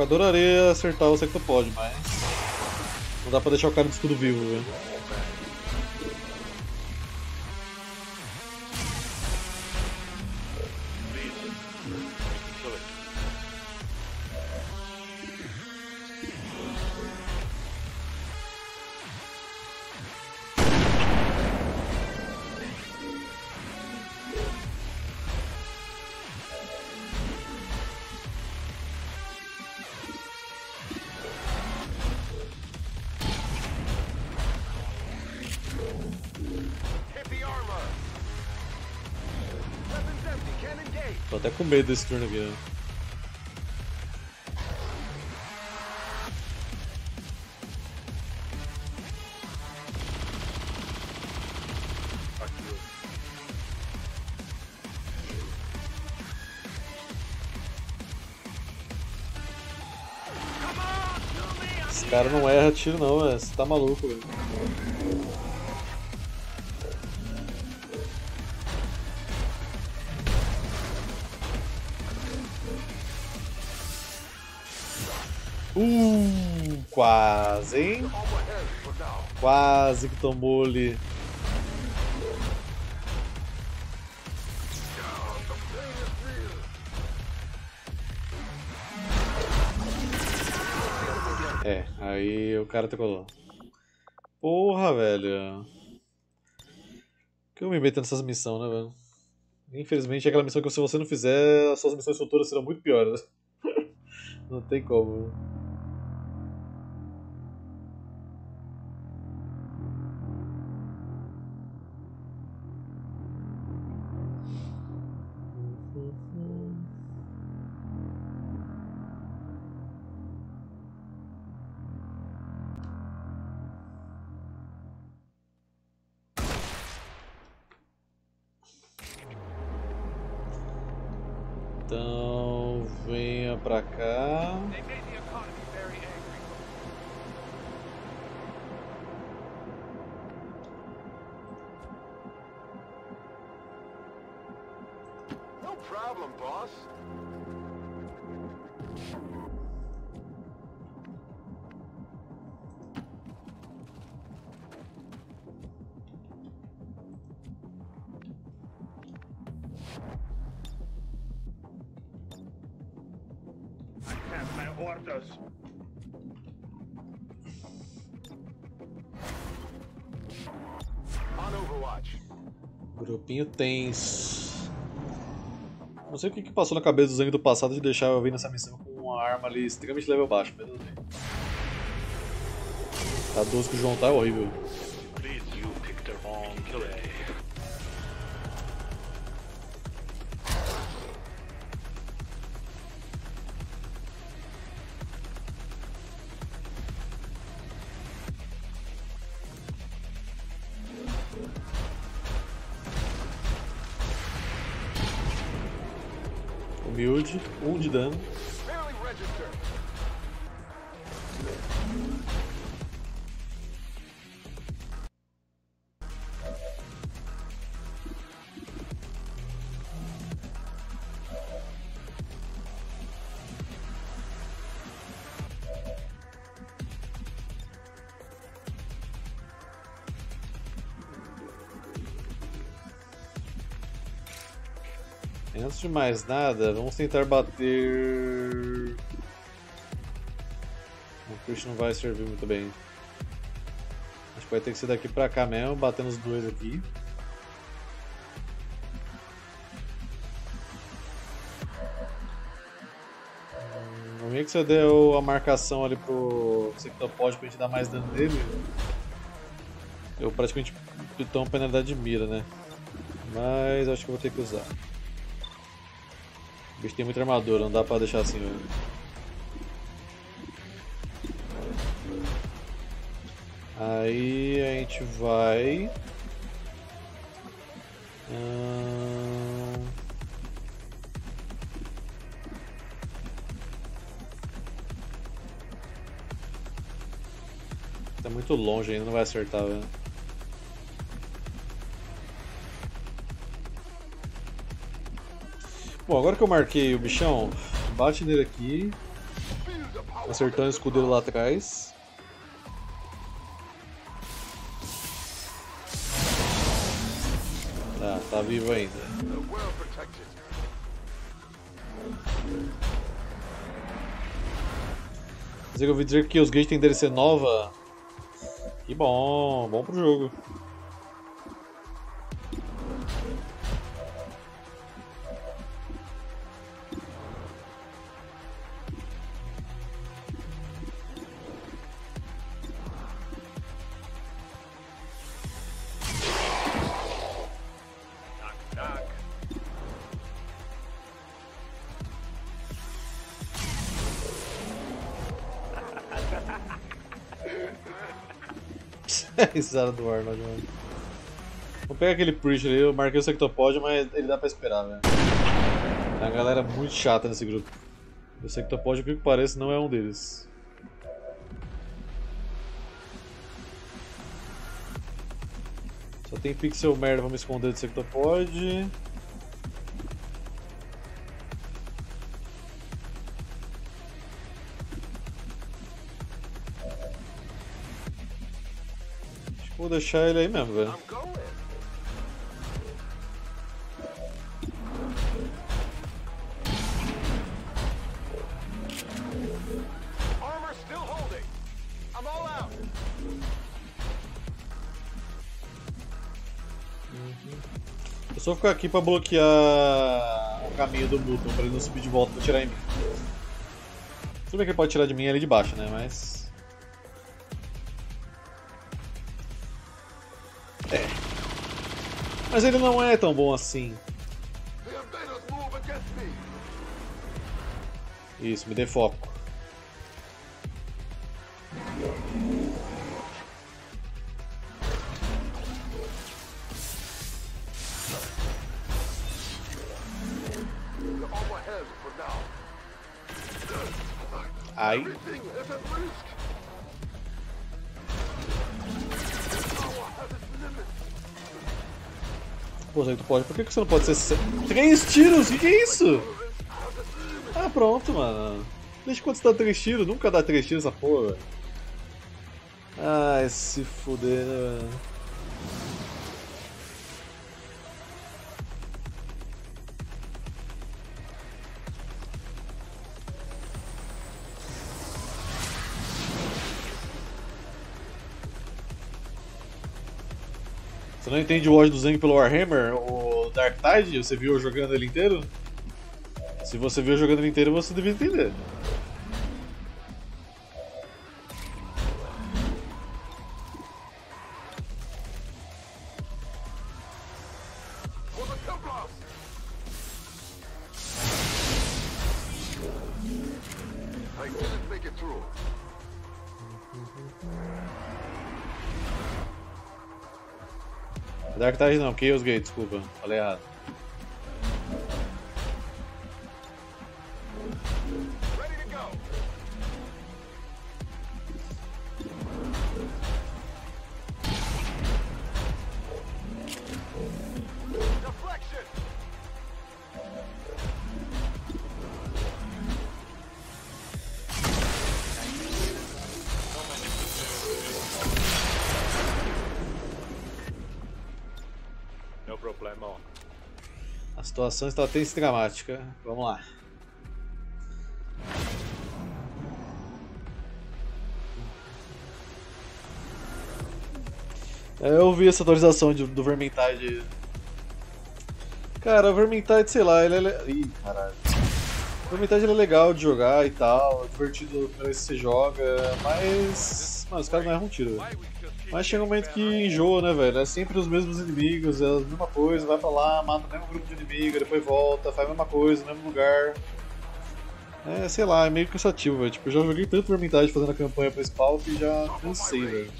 Eu adoraria acertar o Sectopod, mas. Não dá pra deixar o cara de escudo vivo, velho. Até com medo desse turno aqui, né? Esse cara não erra tiro não, velho. Você tá maluco, velho. Quase, hein? Quase que tomou ali. É, aí o cara decolou. Porra, velho. Que eu me meto nessas missões, né, velho? Infelizmente, é aquela missão que se você não fizer, as suas missões futuras serão muito piores. Não tem como. Tenso. Não sei o que, que passou na cabeça do Zang do passado de deixar eu vir nessa missão com uma arma ali extremamente level baixo, mas tudo bem. A 12 que o João tá é horrível. Antes de mais nada, vamos tentar bater. O push não vai servir muito bem. Acho que vai ter que ser daqui pra cá mesmo, batendo os dois aqui. Hum, No meio que você deu a marcação ali pro Sectopod pra gente dar mais dano nele, eu praticamente tomo penalidade de mira, né? Mas acho que eu vou ter que usar. O bicho tem muita armadura, não dá pra deixar assim, velho. Aí a gente vai. Ahn, Tá muito longe ainda, não vai acertar, velho. Bom, agora que eu marquei o bichão, bate nele aqui. Acertando o escudeiro lá atrás. Tá, tá vivo ainda. Mas eu ouvi dizer que os gates têm DLC nova. Que bom, bom pro jogo. Risada do mano. Vou pegar aquele Preach ali, eu marquei o Sectopod, mas ele dá pra esperar, velho. Tem uma galera muito chata nesse grupo. O Sectopod, o que parece, não é um deles. Só tem pixel merda pra me esconder do Sectopod. Deixar ele aí mesmo, velho. Out. Eu só ficar aqui pra bloquear o caminho do Muton pra ele não subir de volta pra tirar em mim. Tudo bem que ele pode tirar de mim ali de baixo, né? Mas. Mas ele não é tão bom assim. Me. Isso, me dê foco. Zé, tu pode. Por que que você não pode ser. se- Três tiros? O que, que é isso? Ah, pronto, mano. Desde quando você dá três tiros? Nunca dá três tiros essa porra. Ai, se fuder, né, velho? Você não entende o ódio do Zeng pelo Warhammer? O Dark Tide? Você viu jogando ele inteiro? Se você viu jogando ele inteiro, você devia entender. Tide não, Chaos Gate, desculpa. Falei errado. Situação está tensa e dramática. Vamos lá. É, Eu vi essa atualização de- do Vermintide. Cara, o Vermintide, sei lá, ele é. Ih, caralho. O Vermintide ele é legal de jogar e tal, é divertido a primeira vez que você joga, mas. Mano, os caras não erram um tiro. Mas chega um momento que enjoa, né, velho? É sempre os mesmos inimigos, é a mesma coisa, vai pra lá, mata o mesmo grupo de inimigo, depois volta, faz a mesma coisa, no mesmo lugar. É, sei lá, é meio cansativo, velho. Tipo, eu já joguei tanto Vermintide fazendo a campanha principal que já cansei, velho.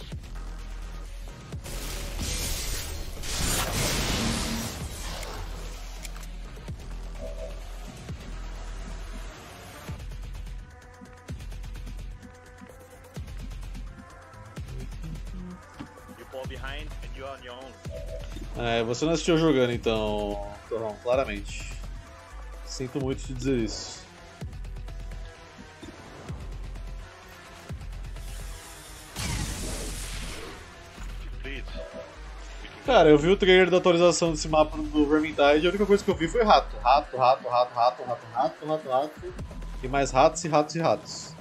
É, você não assistiu jogando então, Torrão, claramente. Sinto muito te dizer isso. Cara, eu vi o trailer da atualização desse mapa do Vermintide e a única coisa que eu vi foi rato. Rato, rato, rato, rato, rato, rato, rato, rato. E mais ratos e ratos e ratos.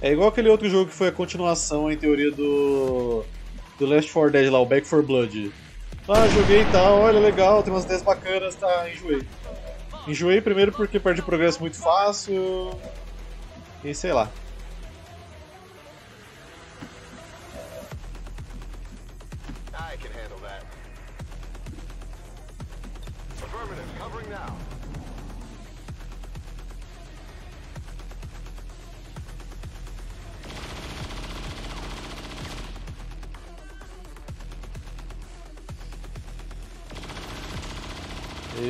É igual aquele outro jogo que foi a continuação, em teoria, do. do Last 4 Dead lá, o Back 4 Blood. Ah, joguei e tal, olha, legal, tem umas ideias bacanas, tá, enjoei. Enjoei primeiro porque perde progresso muito fácil. E sei lá.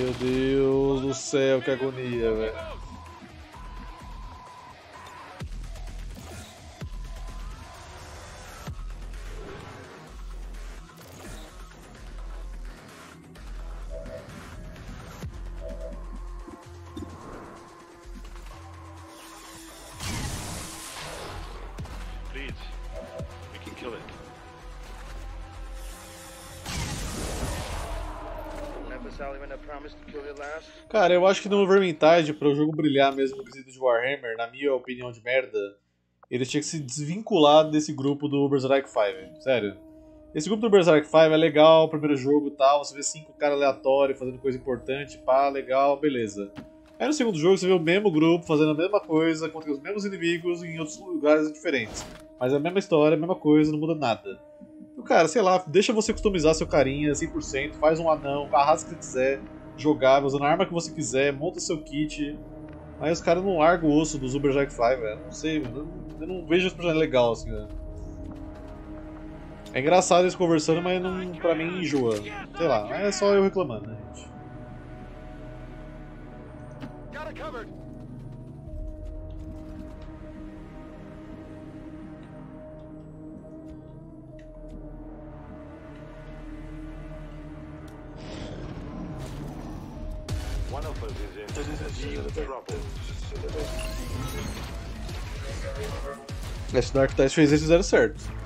Meu Deus do céu, que agonia, velho. Cara, eu acho que no Vermintide, para o jogo brilhar mesmo no quesito de Warhammer, na minha opinião de merda, eles tinham que se desvincular desse grupo do Berserk 5. Sério. Esse grupo do Berserk 5 é legal, primeiro jogo e tal, você vê cinco caras aleatórios fazendo coisa importante, pá, legal, beleza. Aí no segundo jogo você vê o mesmo grupo fazendo a mesma coisa, contra os mesmos inimigos em outros lugares diferentes. Mas é a mesma história, a mesma coisa, não muda nada. Cara, sei lá, deixa você customizar seu carinha 100%, faz um anão, com a raça que você quiser, jogável, usando a arma que você quiser, monta seu kit. Mas os caras não largam o osso do Super Jack 5, velho. Não sei, mano. Eu não vejo esse personagem legal, assim, velho. É engraçado eles conversando, mas não, pra mim enjoa. Sei lá, é só eu reclamando, né, gente? Got it covered. Esse Dark Tide fez eles fizeram certo.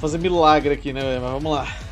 Fazer milagre aqui, né? Mas vamos lá.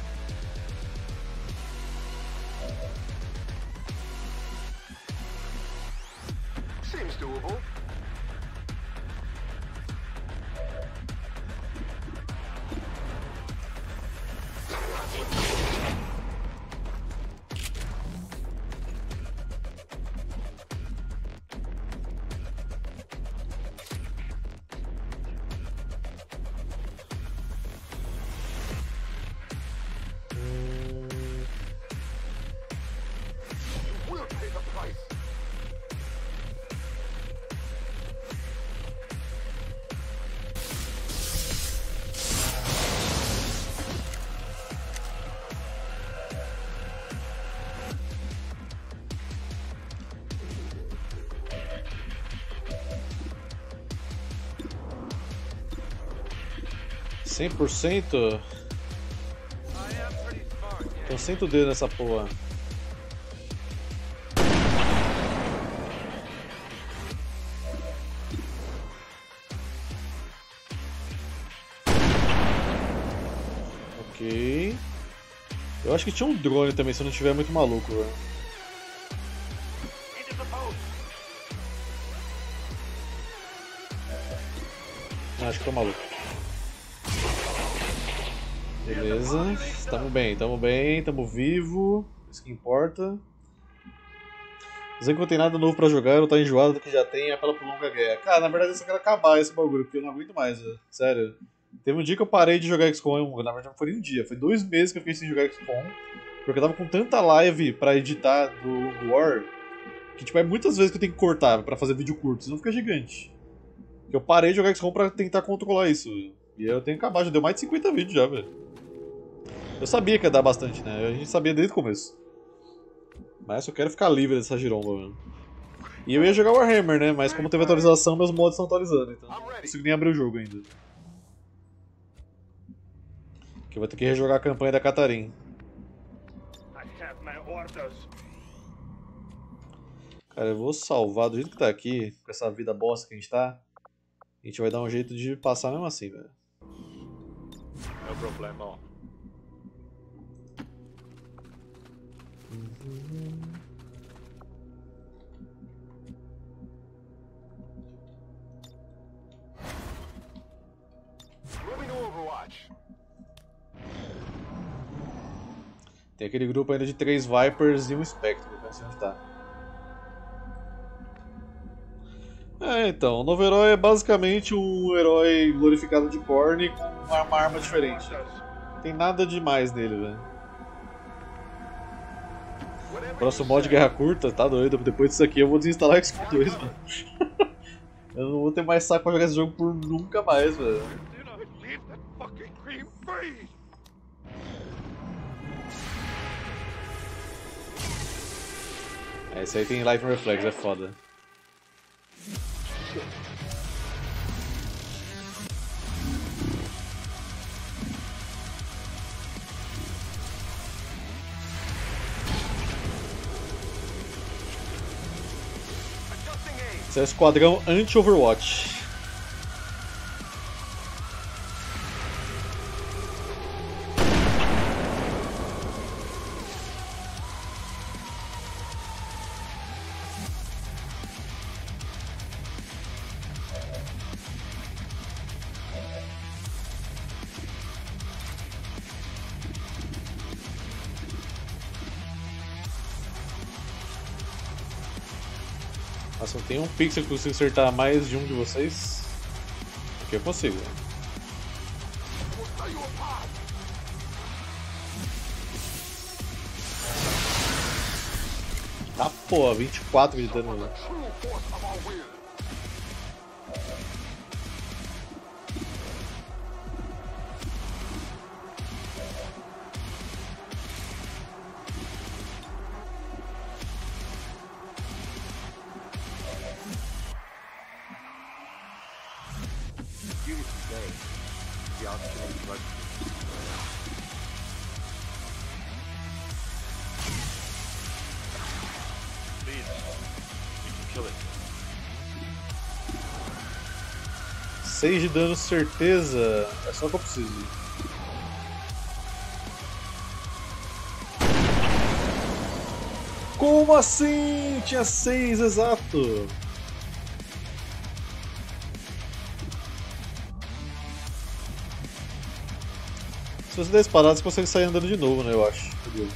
100%? Tô sem o dedo nessa porra. Ok. Eu acho que tinha um drone também, se eu não estiver muito maluco, velho. Acho que tô maluco. Beleza, tamo bem, tamo bem, tamo vivo, isso que importa. Dizendo que não tem nada novo pra jogar, eu tô enjoado do que já tem, apela por longa guerra. Cara, na verdade eu só quero acabar esse bagulho, porque eu não aguento mais, velho. Sério. Teve um dia que eu parei de jogar XCOM, na verdade não foi nem um dia, foi dois meses que eu fiquei sem jogar XCOM, porque eu tava com tanta live pra editar do War, que tipo, é muitas vezes que eu tenho que cortar pra fazer vídeo curto, senão fica gigante. Eu parei de jogar XCOM pra tentar controlar isso. E eu tenho que acabar, já deu mais de 50 vídeos já, velho. Eu sabia que ia dar bastante, né? A gente sabia desde o começo. Mas eu quero ficar livre dessa giromba, mano. E eu ia jogar Warhammer, né? Mas como teve atualização, meus mods estão atualizando, então não consigo nem abrir o jogo ainda. Que eu vou ter que rejogar a campanha da orders. Cara, eu vou salvar do jeito que tá aqui, com essa vida bosta que a gente tá. A gente vai dar um jeito de passar mesmo assim, velho. No problemo. Moving Tem aquele grupo ainda de três Vipers e um Spectre, sei onde tá. É, então, o novo herói é basicamente um herói glorificado de porn com uma arma diferente. Tem nada demais nele, velho. Próximo mod guerra curta, tá doido. Depois disso aqui eu vou desinstalar o XCOM 2, mano. eu não vou ter mais saco pra jogar esse jogo por nunca mais, velho. É, esse aí tem Life Reflex, é foda. Esse é o esquadrão anti-Overwatch. Pixel que eu consigo acertar mais de um de vocês? Aqui eu consigo. Tá porra, 24 de dano. Né? True force of our will. Unity today. The opportunity to Please. We can kill it. 6 de dano, certeza. É só que eu preciso. Como assim? Tinha 6 exato. Se você der espadada, você consegue sair andando de novo, né? Eu acho. Entendeu?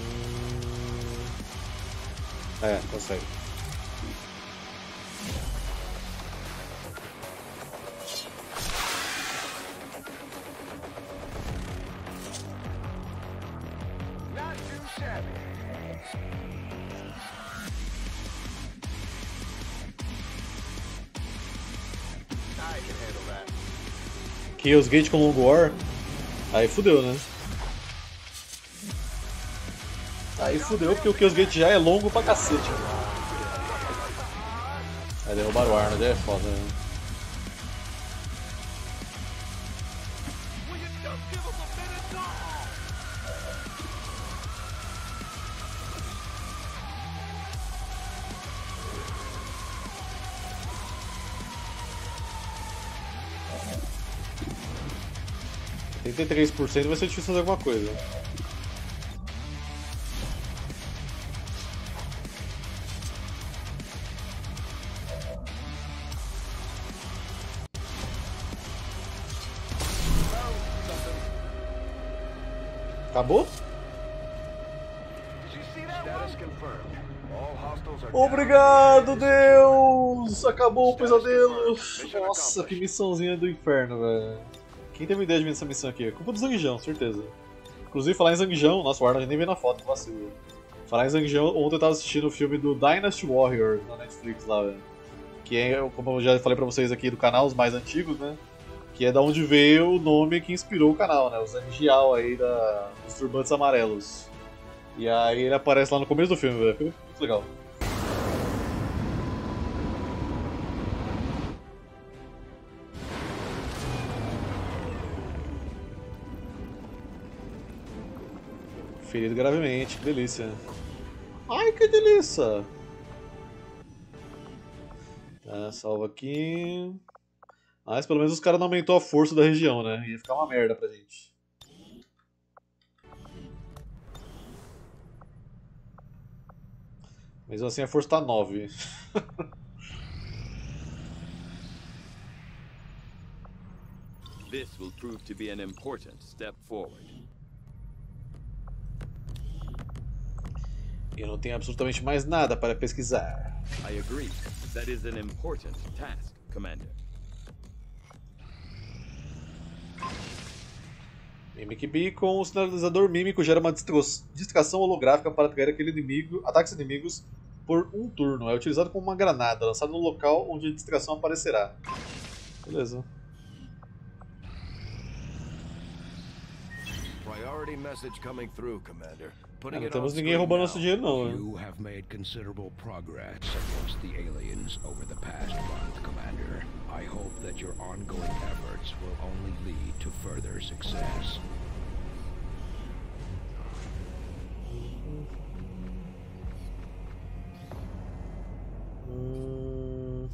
Hum... É, consegue. Chaos Gate com Long War. Aí fudeu, né? Aí fudeu porque o Chaos Gate já é longo pra cacete. Aí derrubaram o Arnold, é foda, né? 73% vai ser difícil fazer alguma coisa. Acabou? Obrigado, Deus! Acabou o pesadelo! Nossa, que missãozinha do inferno, velho. Quem teve ideia de vir nessa missão aqui? É culpa do Zangjão, certeza. Inclusive, falar em Zangjão, nossa, o Arnold nem veio na foto, vacilo. Falar em Zangjão, ontem eu tava assistindo o filme do Dynasty Warrior na Netflix lá, velho. Que é, como eu já falei pra vocês aqui do canal, os mais antigos, né? Que é da onde veio o nome que inspirou o canal, né? O Zangial aí da, dos Turbantes Amarelos. E aí ele aparece lá no começo do filme, velho. Muito legal. Ferido gravemente, que delícia. Ai, que delícia! Tá, salva aqui. Mas pelo menos os caras não aumentou a força da região, né? Ia ficar uma merda pra gente. Mesmo assim a força tá 9. This will prove to be an important step forward. Eu não tenho absolutamente mais nada para pesquisar. I agree. That is an important task, Commander. Mimic Beacon, o sinalizador mímico gera uma distração holográfica para atrair aquele inimigo, ataques inimigos por um turno. É utilizado como uma granada, lançada no local onde a distração aparecerá. Beleza. Priority message coming through, Commander. Não it temos ninguém roubando nosso dinheiro não, né? You have made considerable progress against the aliens over the past month, Commander. I hope that your ongoing efforts will only lead to further success. Hum...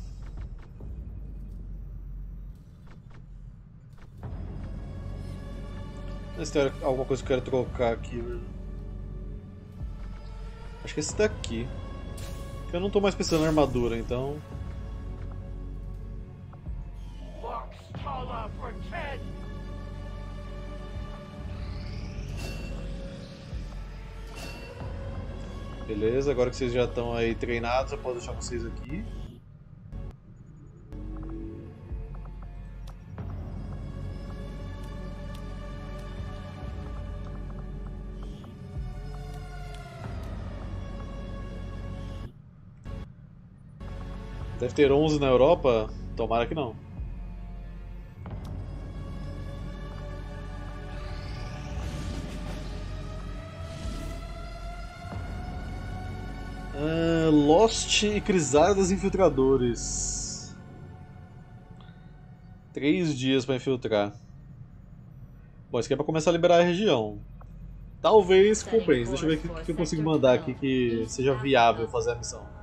Vê se tem alguma coisa que eu quero trocar aqui. velho. Acho que esse daqui. Eu não tô mais precisando de armadura, então. Beleza, agora que vocês já estão aí treinados, eu posso deixar vocês aqui. Deve ter 11 na Europa? Tomara que não. Ah, Lost e Crisadas Infiltradores. Três dias pra infiltrar. Bom, isso aqui é pra começar a liberar a região. Talvez compense. Deixa eu ver o que, que eu consigo mandar aqui que seja viável fazer a missão.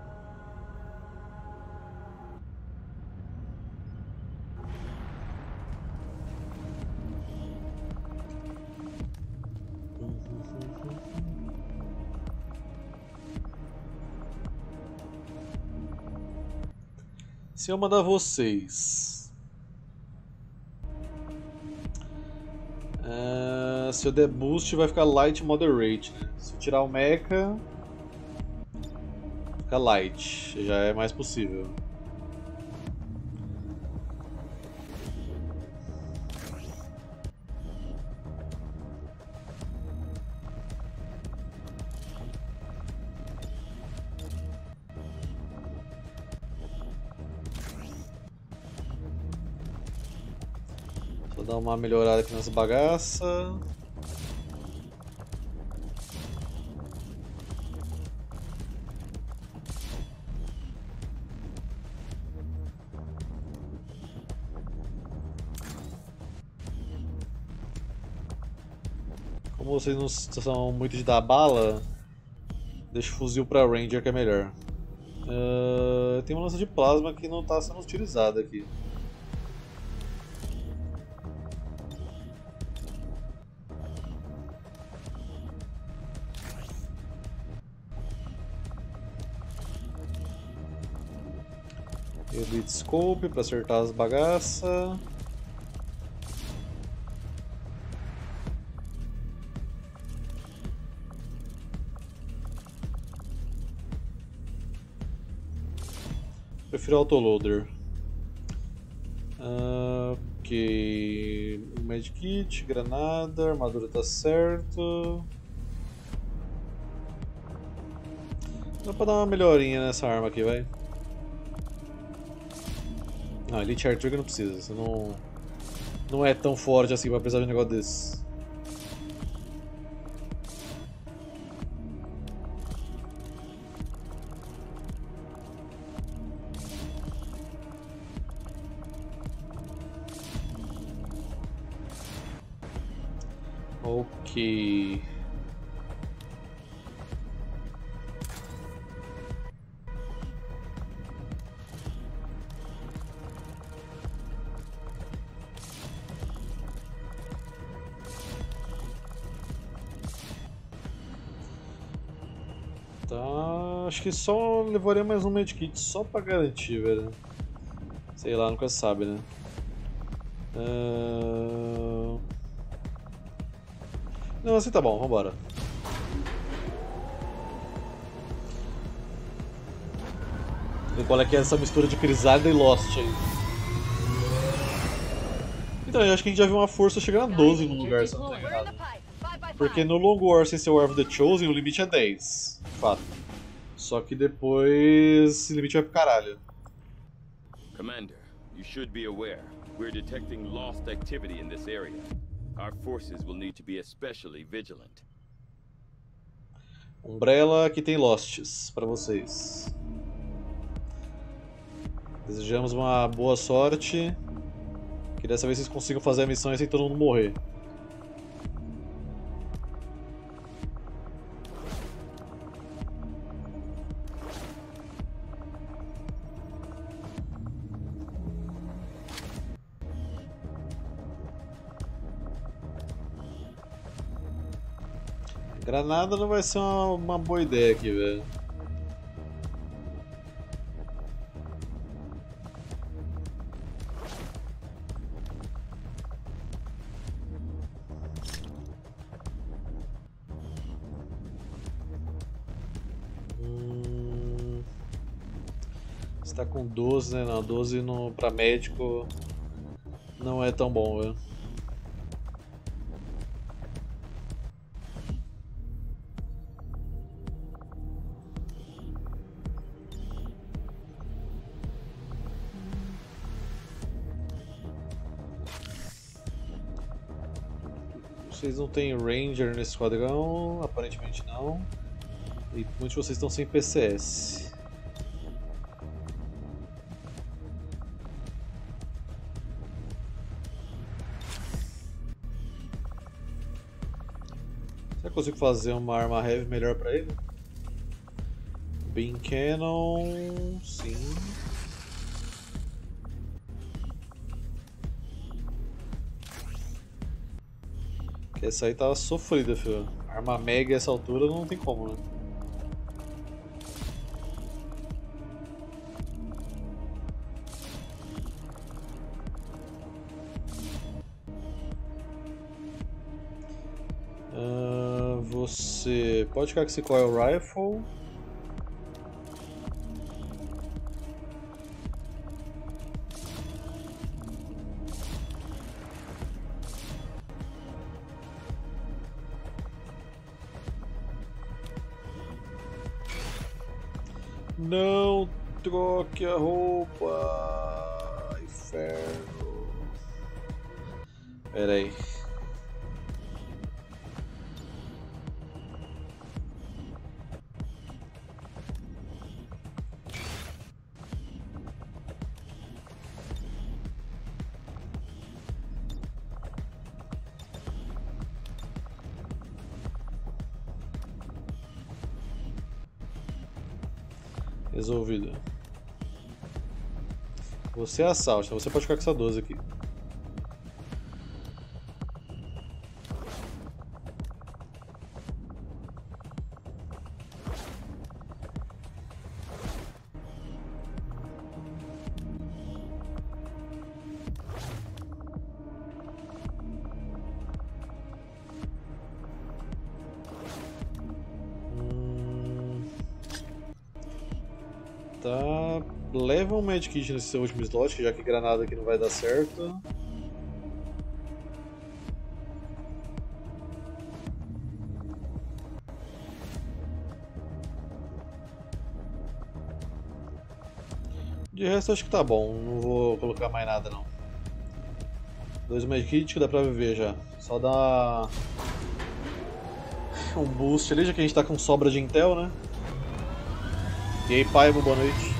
Se eu mandar vocês. Ah, se eu der boost vai ficar light moderate? Se eu tirar o mecha. Fica light. Já é mais possível. Uma melhorada aqui nessa bagaça. Como vocês não são muito de dar bala, deixa o fuzil pra Ranger que é melhor. Uh, tem uma lança de plasma que não está sendo utilizada aqui. Scope para acertar as bagaças. Prefiro autoloader. Uh, ok. Medkit, granada, armadura tá certo. Dá pra dar uma melhorinha nessa arma aqui, vai. Não, Elite Trigger não precisa, você não, não é tão forte assim pra precisar de um negócio desse. Que só levaria mais um medkit só pra garantir, velho. Sei lá, nunca sabe, né? Uh... Não, assim tá bom, vambora. E qual é que é essa mistura de Crisálida e Lost aí? Então, eu acho que a gente já viu uma força chegar a 12 no lugar, se não tô enganado. Porque no Long War sem ser o War of the Chosen, o limite é 10, de fato. Só que depois esse limite vai pro caralho. Commander, you should be aware. We're detecting lost activity in this area. Our forces will need to be especially vigilant. Umbrella que tem Losts para vocês. Desejamos uma boa sorte. Que dessa vez vocês consigam fazer a missão sem todo mundo morrer. Granada não vai ser uma, uma boa ideia aqui, velho. Hum... Você tá com 12, né? Não, 12 no, pra médico não é tão bom, velho. Vocês não têm Ranger nesse esquadrão? Aparentemente não. E muitos de vocês estão sem PCS. Será que eu consigo fazer uma arma heavy melhor pra ele? Beam Cannon, sim. Essa aí tava sofrida, filho. Arma mega essa altura não tem como, né? Ah, você pode ficar com esse Coil Rifle. Não troque a roupa. Inferno. Pera aí. Você é assalta, você pode ficar com essa 12 aqui. Medkit nesse último slot, já que granada aqui não vai dar certo. De resto acho que tá bom, não vou colocar mais nada não. Dois medkits que dá pra viver já. Só dá um boost ali, já que a gente tá com sobra de intel, né? E aí, Paibo, boa noite.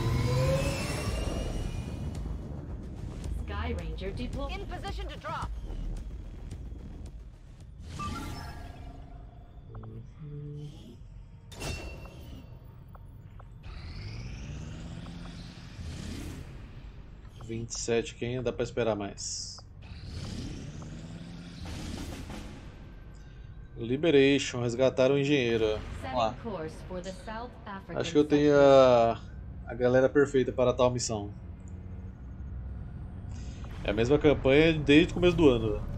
Quem que ainda dá pra esperar mais. Liberation, resgatar o engenheiro. Vamos lá. Acho que eu tenho a, a galera perfeita para tal missão. É a mesma campanha desde o começo do ano.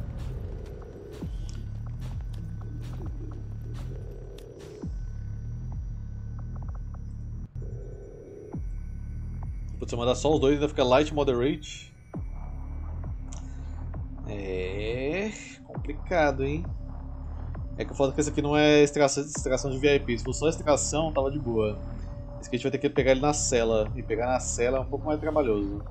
Se eu mandar só os dois ainda fica light moderate. É complicado, hein? É que o foda é que esse aqui não é extração, extração de VIP. Se fosse só extração, tava de boa. Esse aqui a gente vai ter que pegar ele na cela. E pegar na cela é um pouco mais trabalhoso.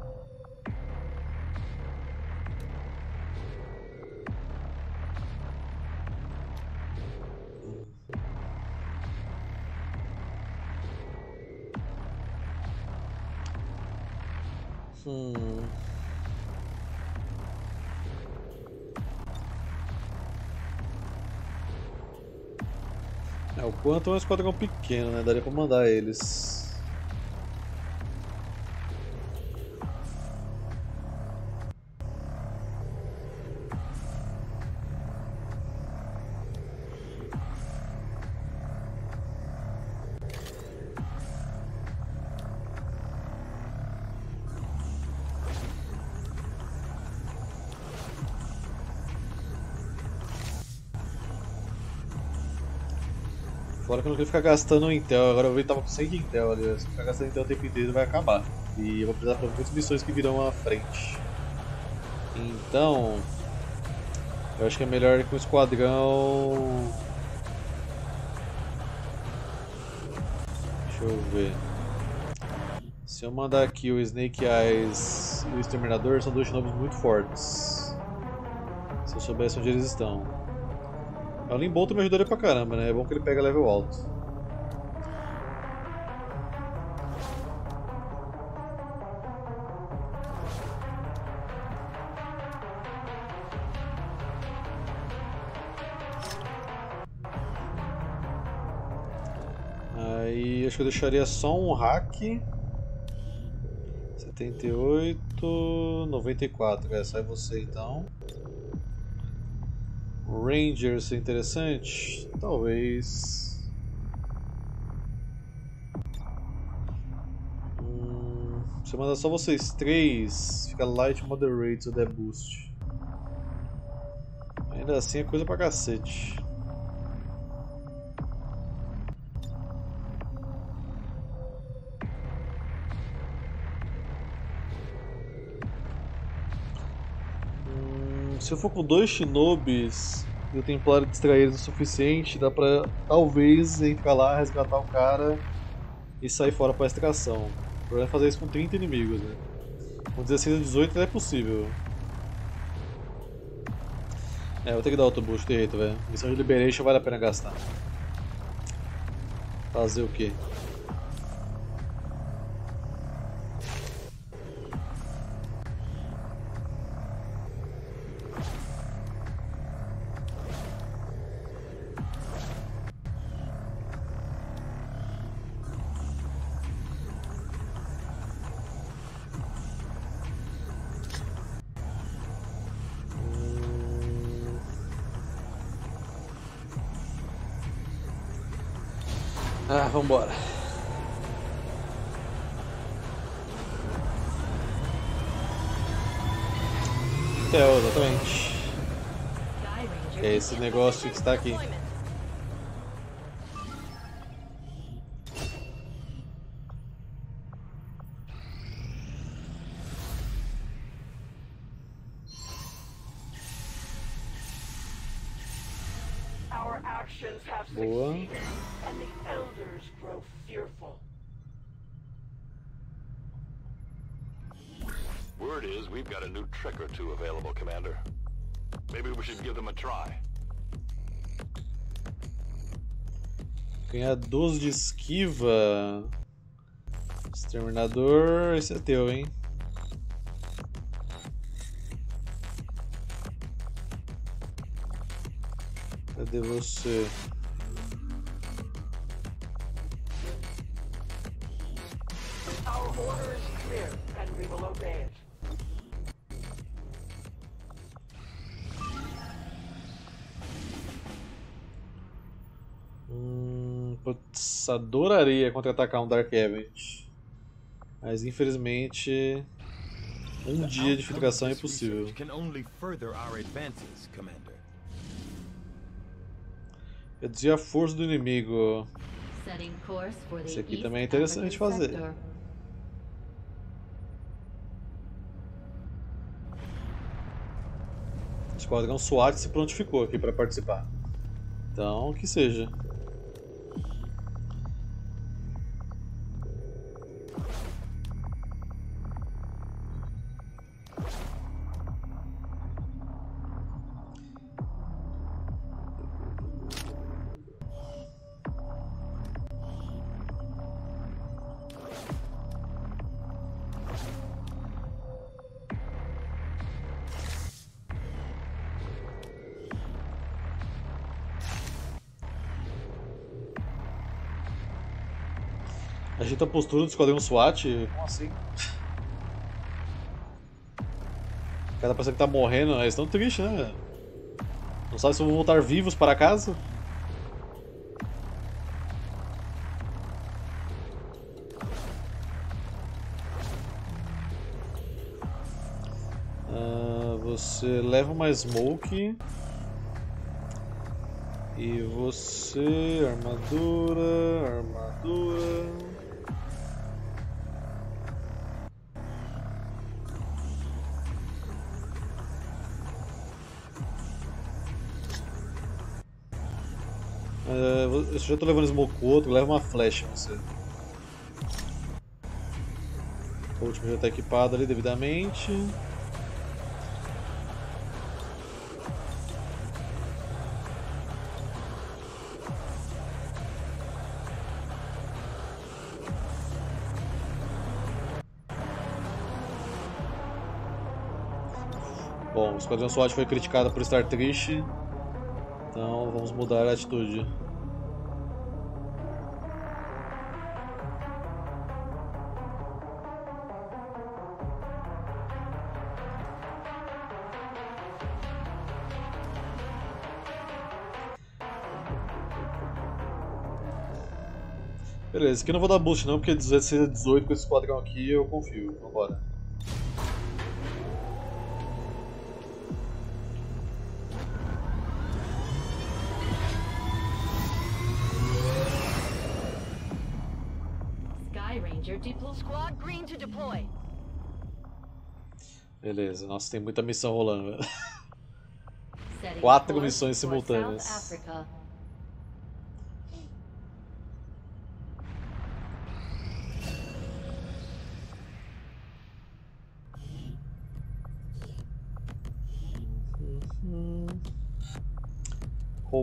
Quanto é um esquadrão pequeno, né? Daria pra mandar eles. Que eu não queria ficar gastando Intel, agora eu tava com 100 de Intel ali. Se ficar gastando Intel o tempo inteiro vai acabar. E eu vou precisar fazer muitas missões que virão à frente. Então. Eu acho que é melhor que um esquadrão. Deixa eu ver. Se eu mandar aqui o Snake Eyes e o Exterminador, são dois nomes muito fortes. Se eu soubesse onde eles estão. O Limbolto me ajudaria pra caramba, né? É bom que ele pega level alto. Aí acho que eu deixaria só um hack. 78, 94, é, sai você então. Ranger ser interessante? Talvez. Hum, se eu mandar só vocês três, fica light moderate o boost. Ainda assim é coisa pra cacete. Se eu for com dois Shinobis e o Templário distrair eles o suficiente, dá pra talvez entrar lá, resgatar o cara e sair fora pra extração. O problema é fazer isso com 30 inimigos, né? Com 16 a 18 é possível. É, vou ter que dar outro boost direito, velho. Missão de Liberation vale a pena gastar. Fazer o quê? Vambora. É, exatamente. É esse negócio que está aqui. Commander. Maybe we should give them a try. Ganhar 12 de esquiva. Exterminador, esse é teu, hein? Cadê você? Our order is clear, and we will obey it. Putz, adoraria contra-atacar um Dark Event. Mas infelizmente. Um dia de filtração é impossível. Can only further our advances, Commander. Reduzir a força do inimigo. Setting course for the Esse aqui também é interessante fazer. O Esquadrão SWAT se prontificou aqui para participar. Então, que seja. Ajeita a postura do Esquadrão SWAT? Como assim? O cara parece que tá morrendo, eles estão tristes, né? Não sabe se vão voltar vivos para casa? Ah, você leva uma smoke. E você. armadura. armadura. Eu já tô levando smoke com outro, leva uma flecha você. O último já tá equipado ali devidamente. Bom, o Esquadrão SWAT foi criticado por estar triste, então vamos mudar a atitude. Beleza, esse aqui eu não vou dar boost não, porque 16 a 18 com esse esquadrão aqui eu confio. Vambora. Sky Ranger deploy. Squad green to deploy. Beleza, nossa, tem muita missão rolando, Quatro missões simultâneas. South Africa.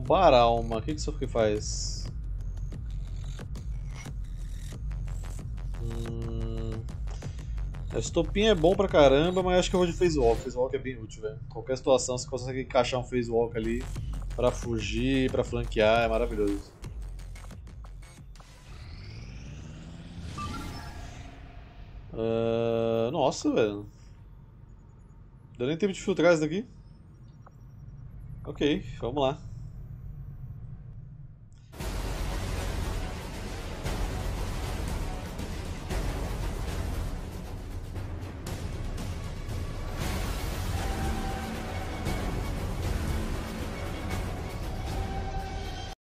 Roubar alma, o que que isso aqui faz? Hum... A estopinha é bom pra caramba, mas acho que eu vou de phase walk. Phase walk é bem útil, velho. Qualquer situação você consegue encaixar um phase walk ali pra fugir, pra flanquear, é maravilhoso. Ah, nossa, velho. Deu nem tempo de filtrar isso daqui. Ok, vamos lá.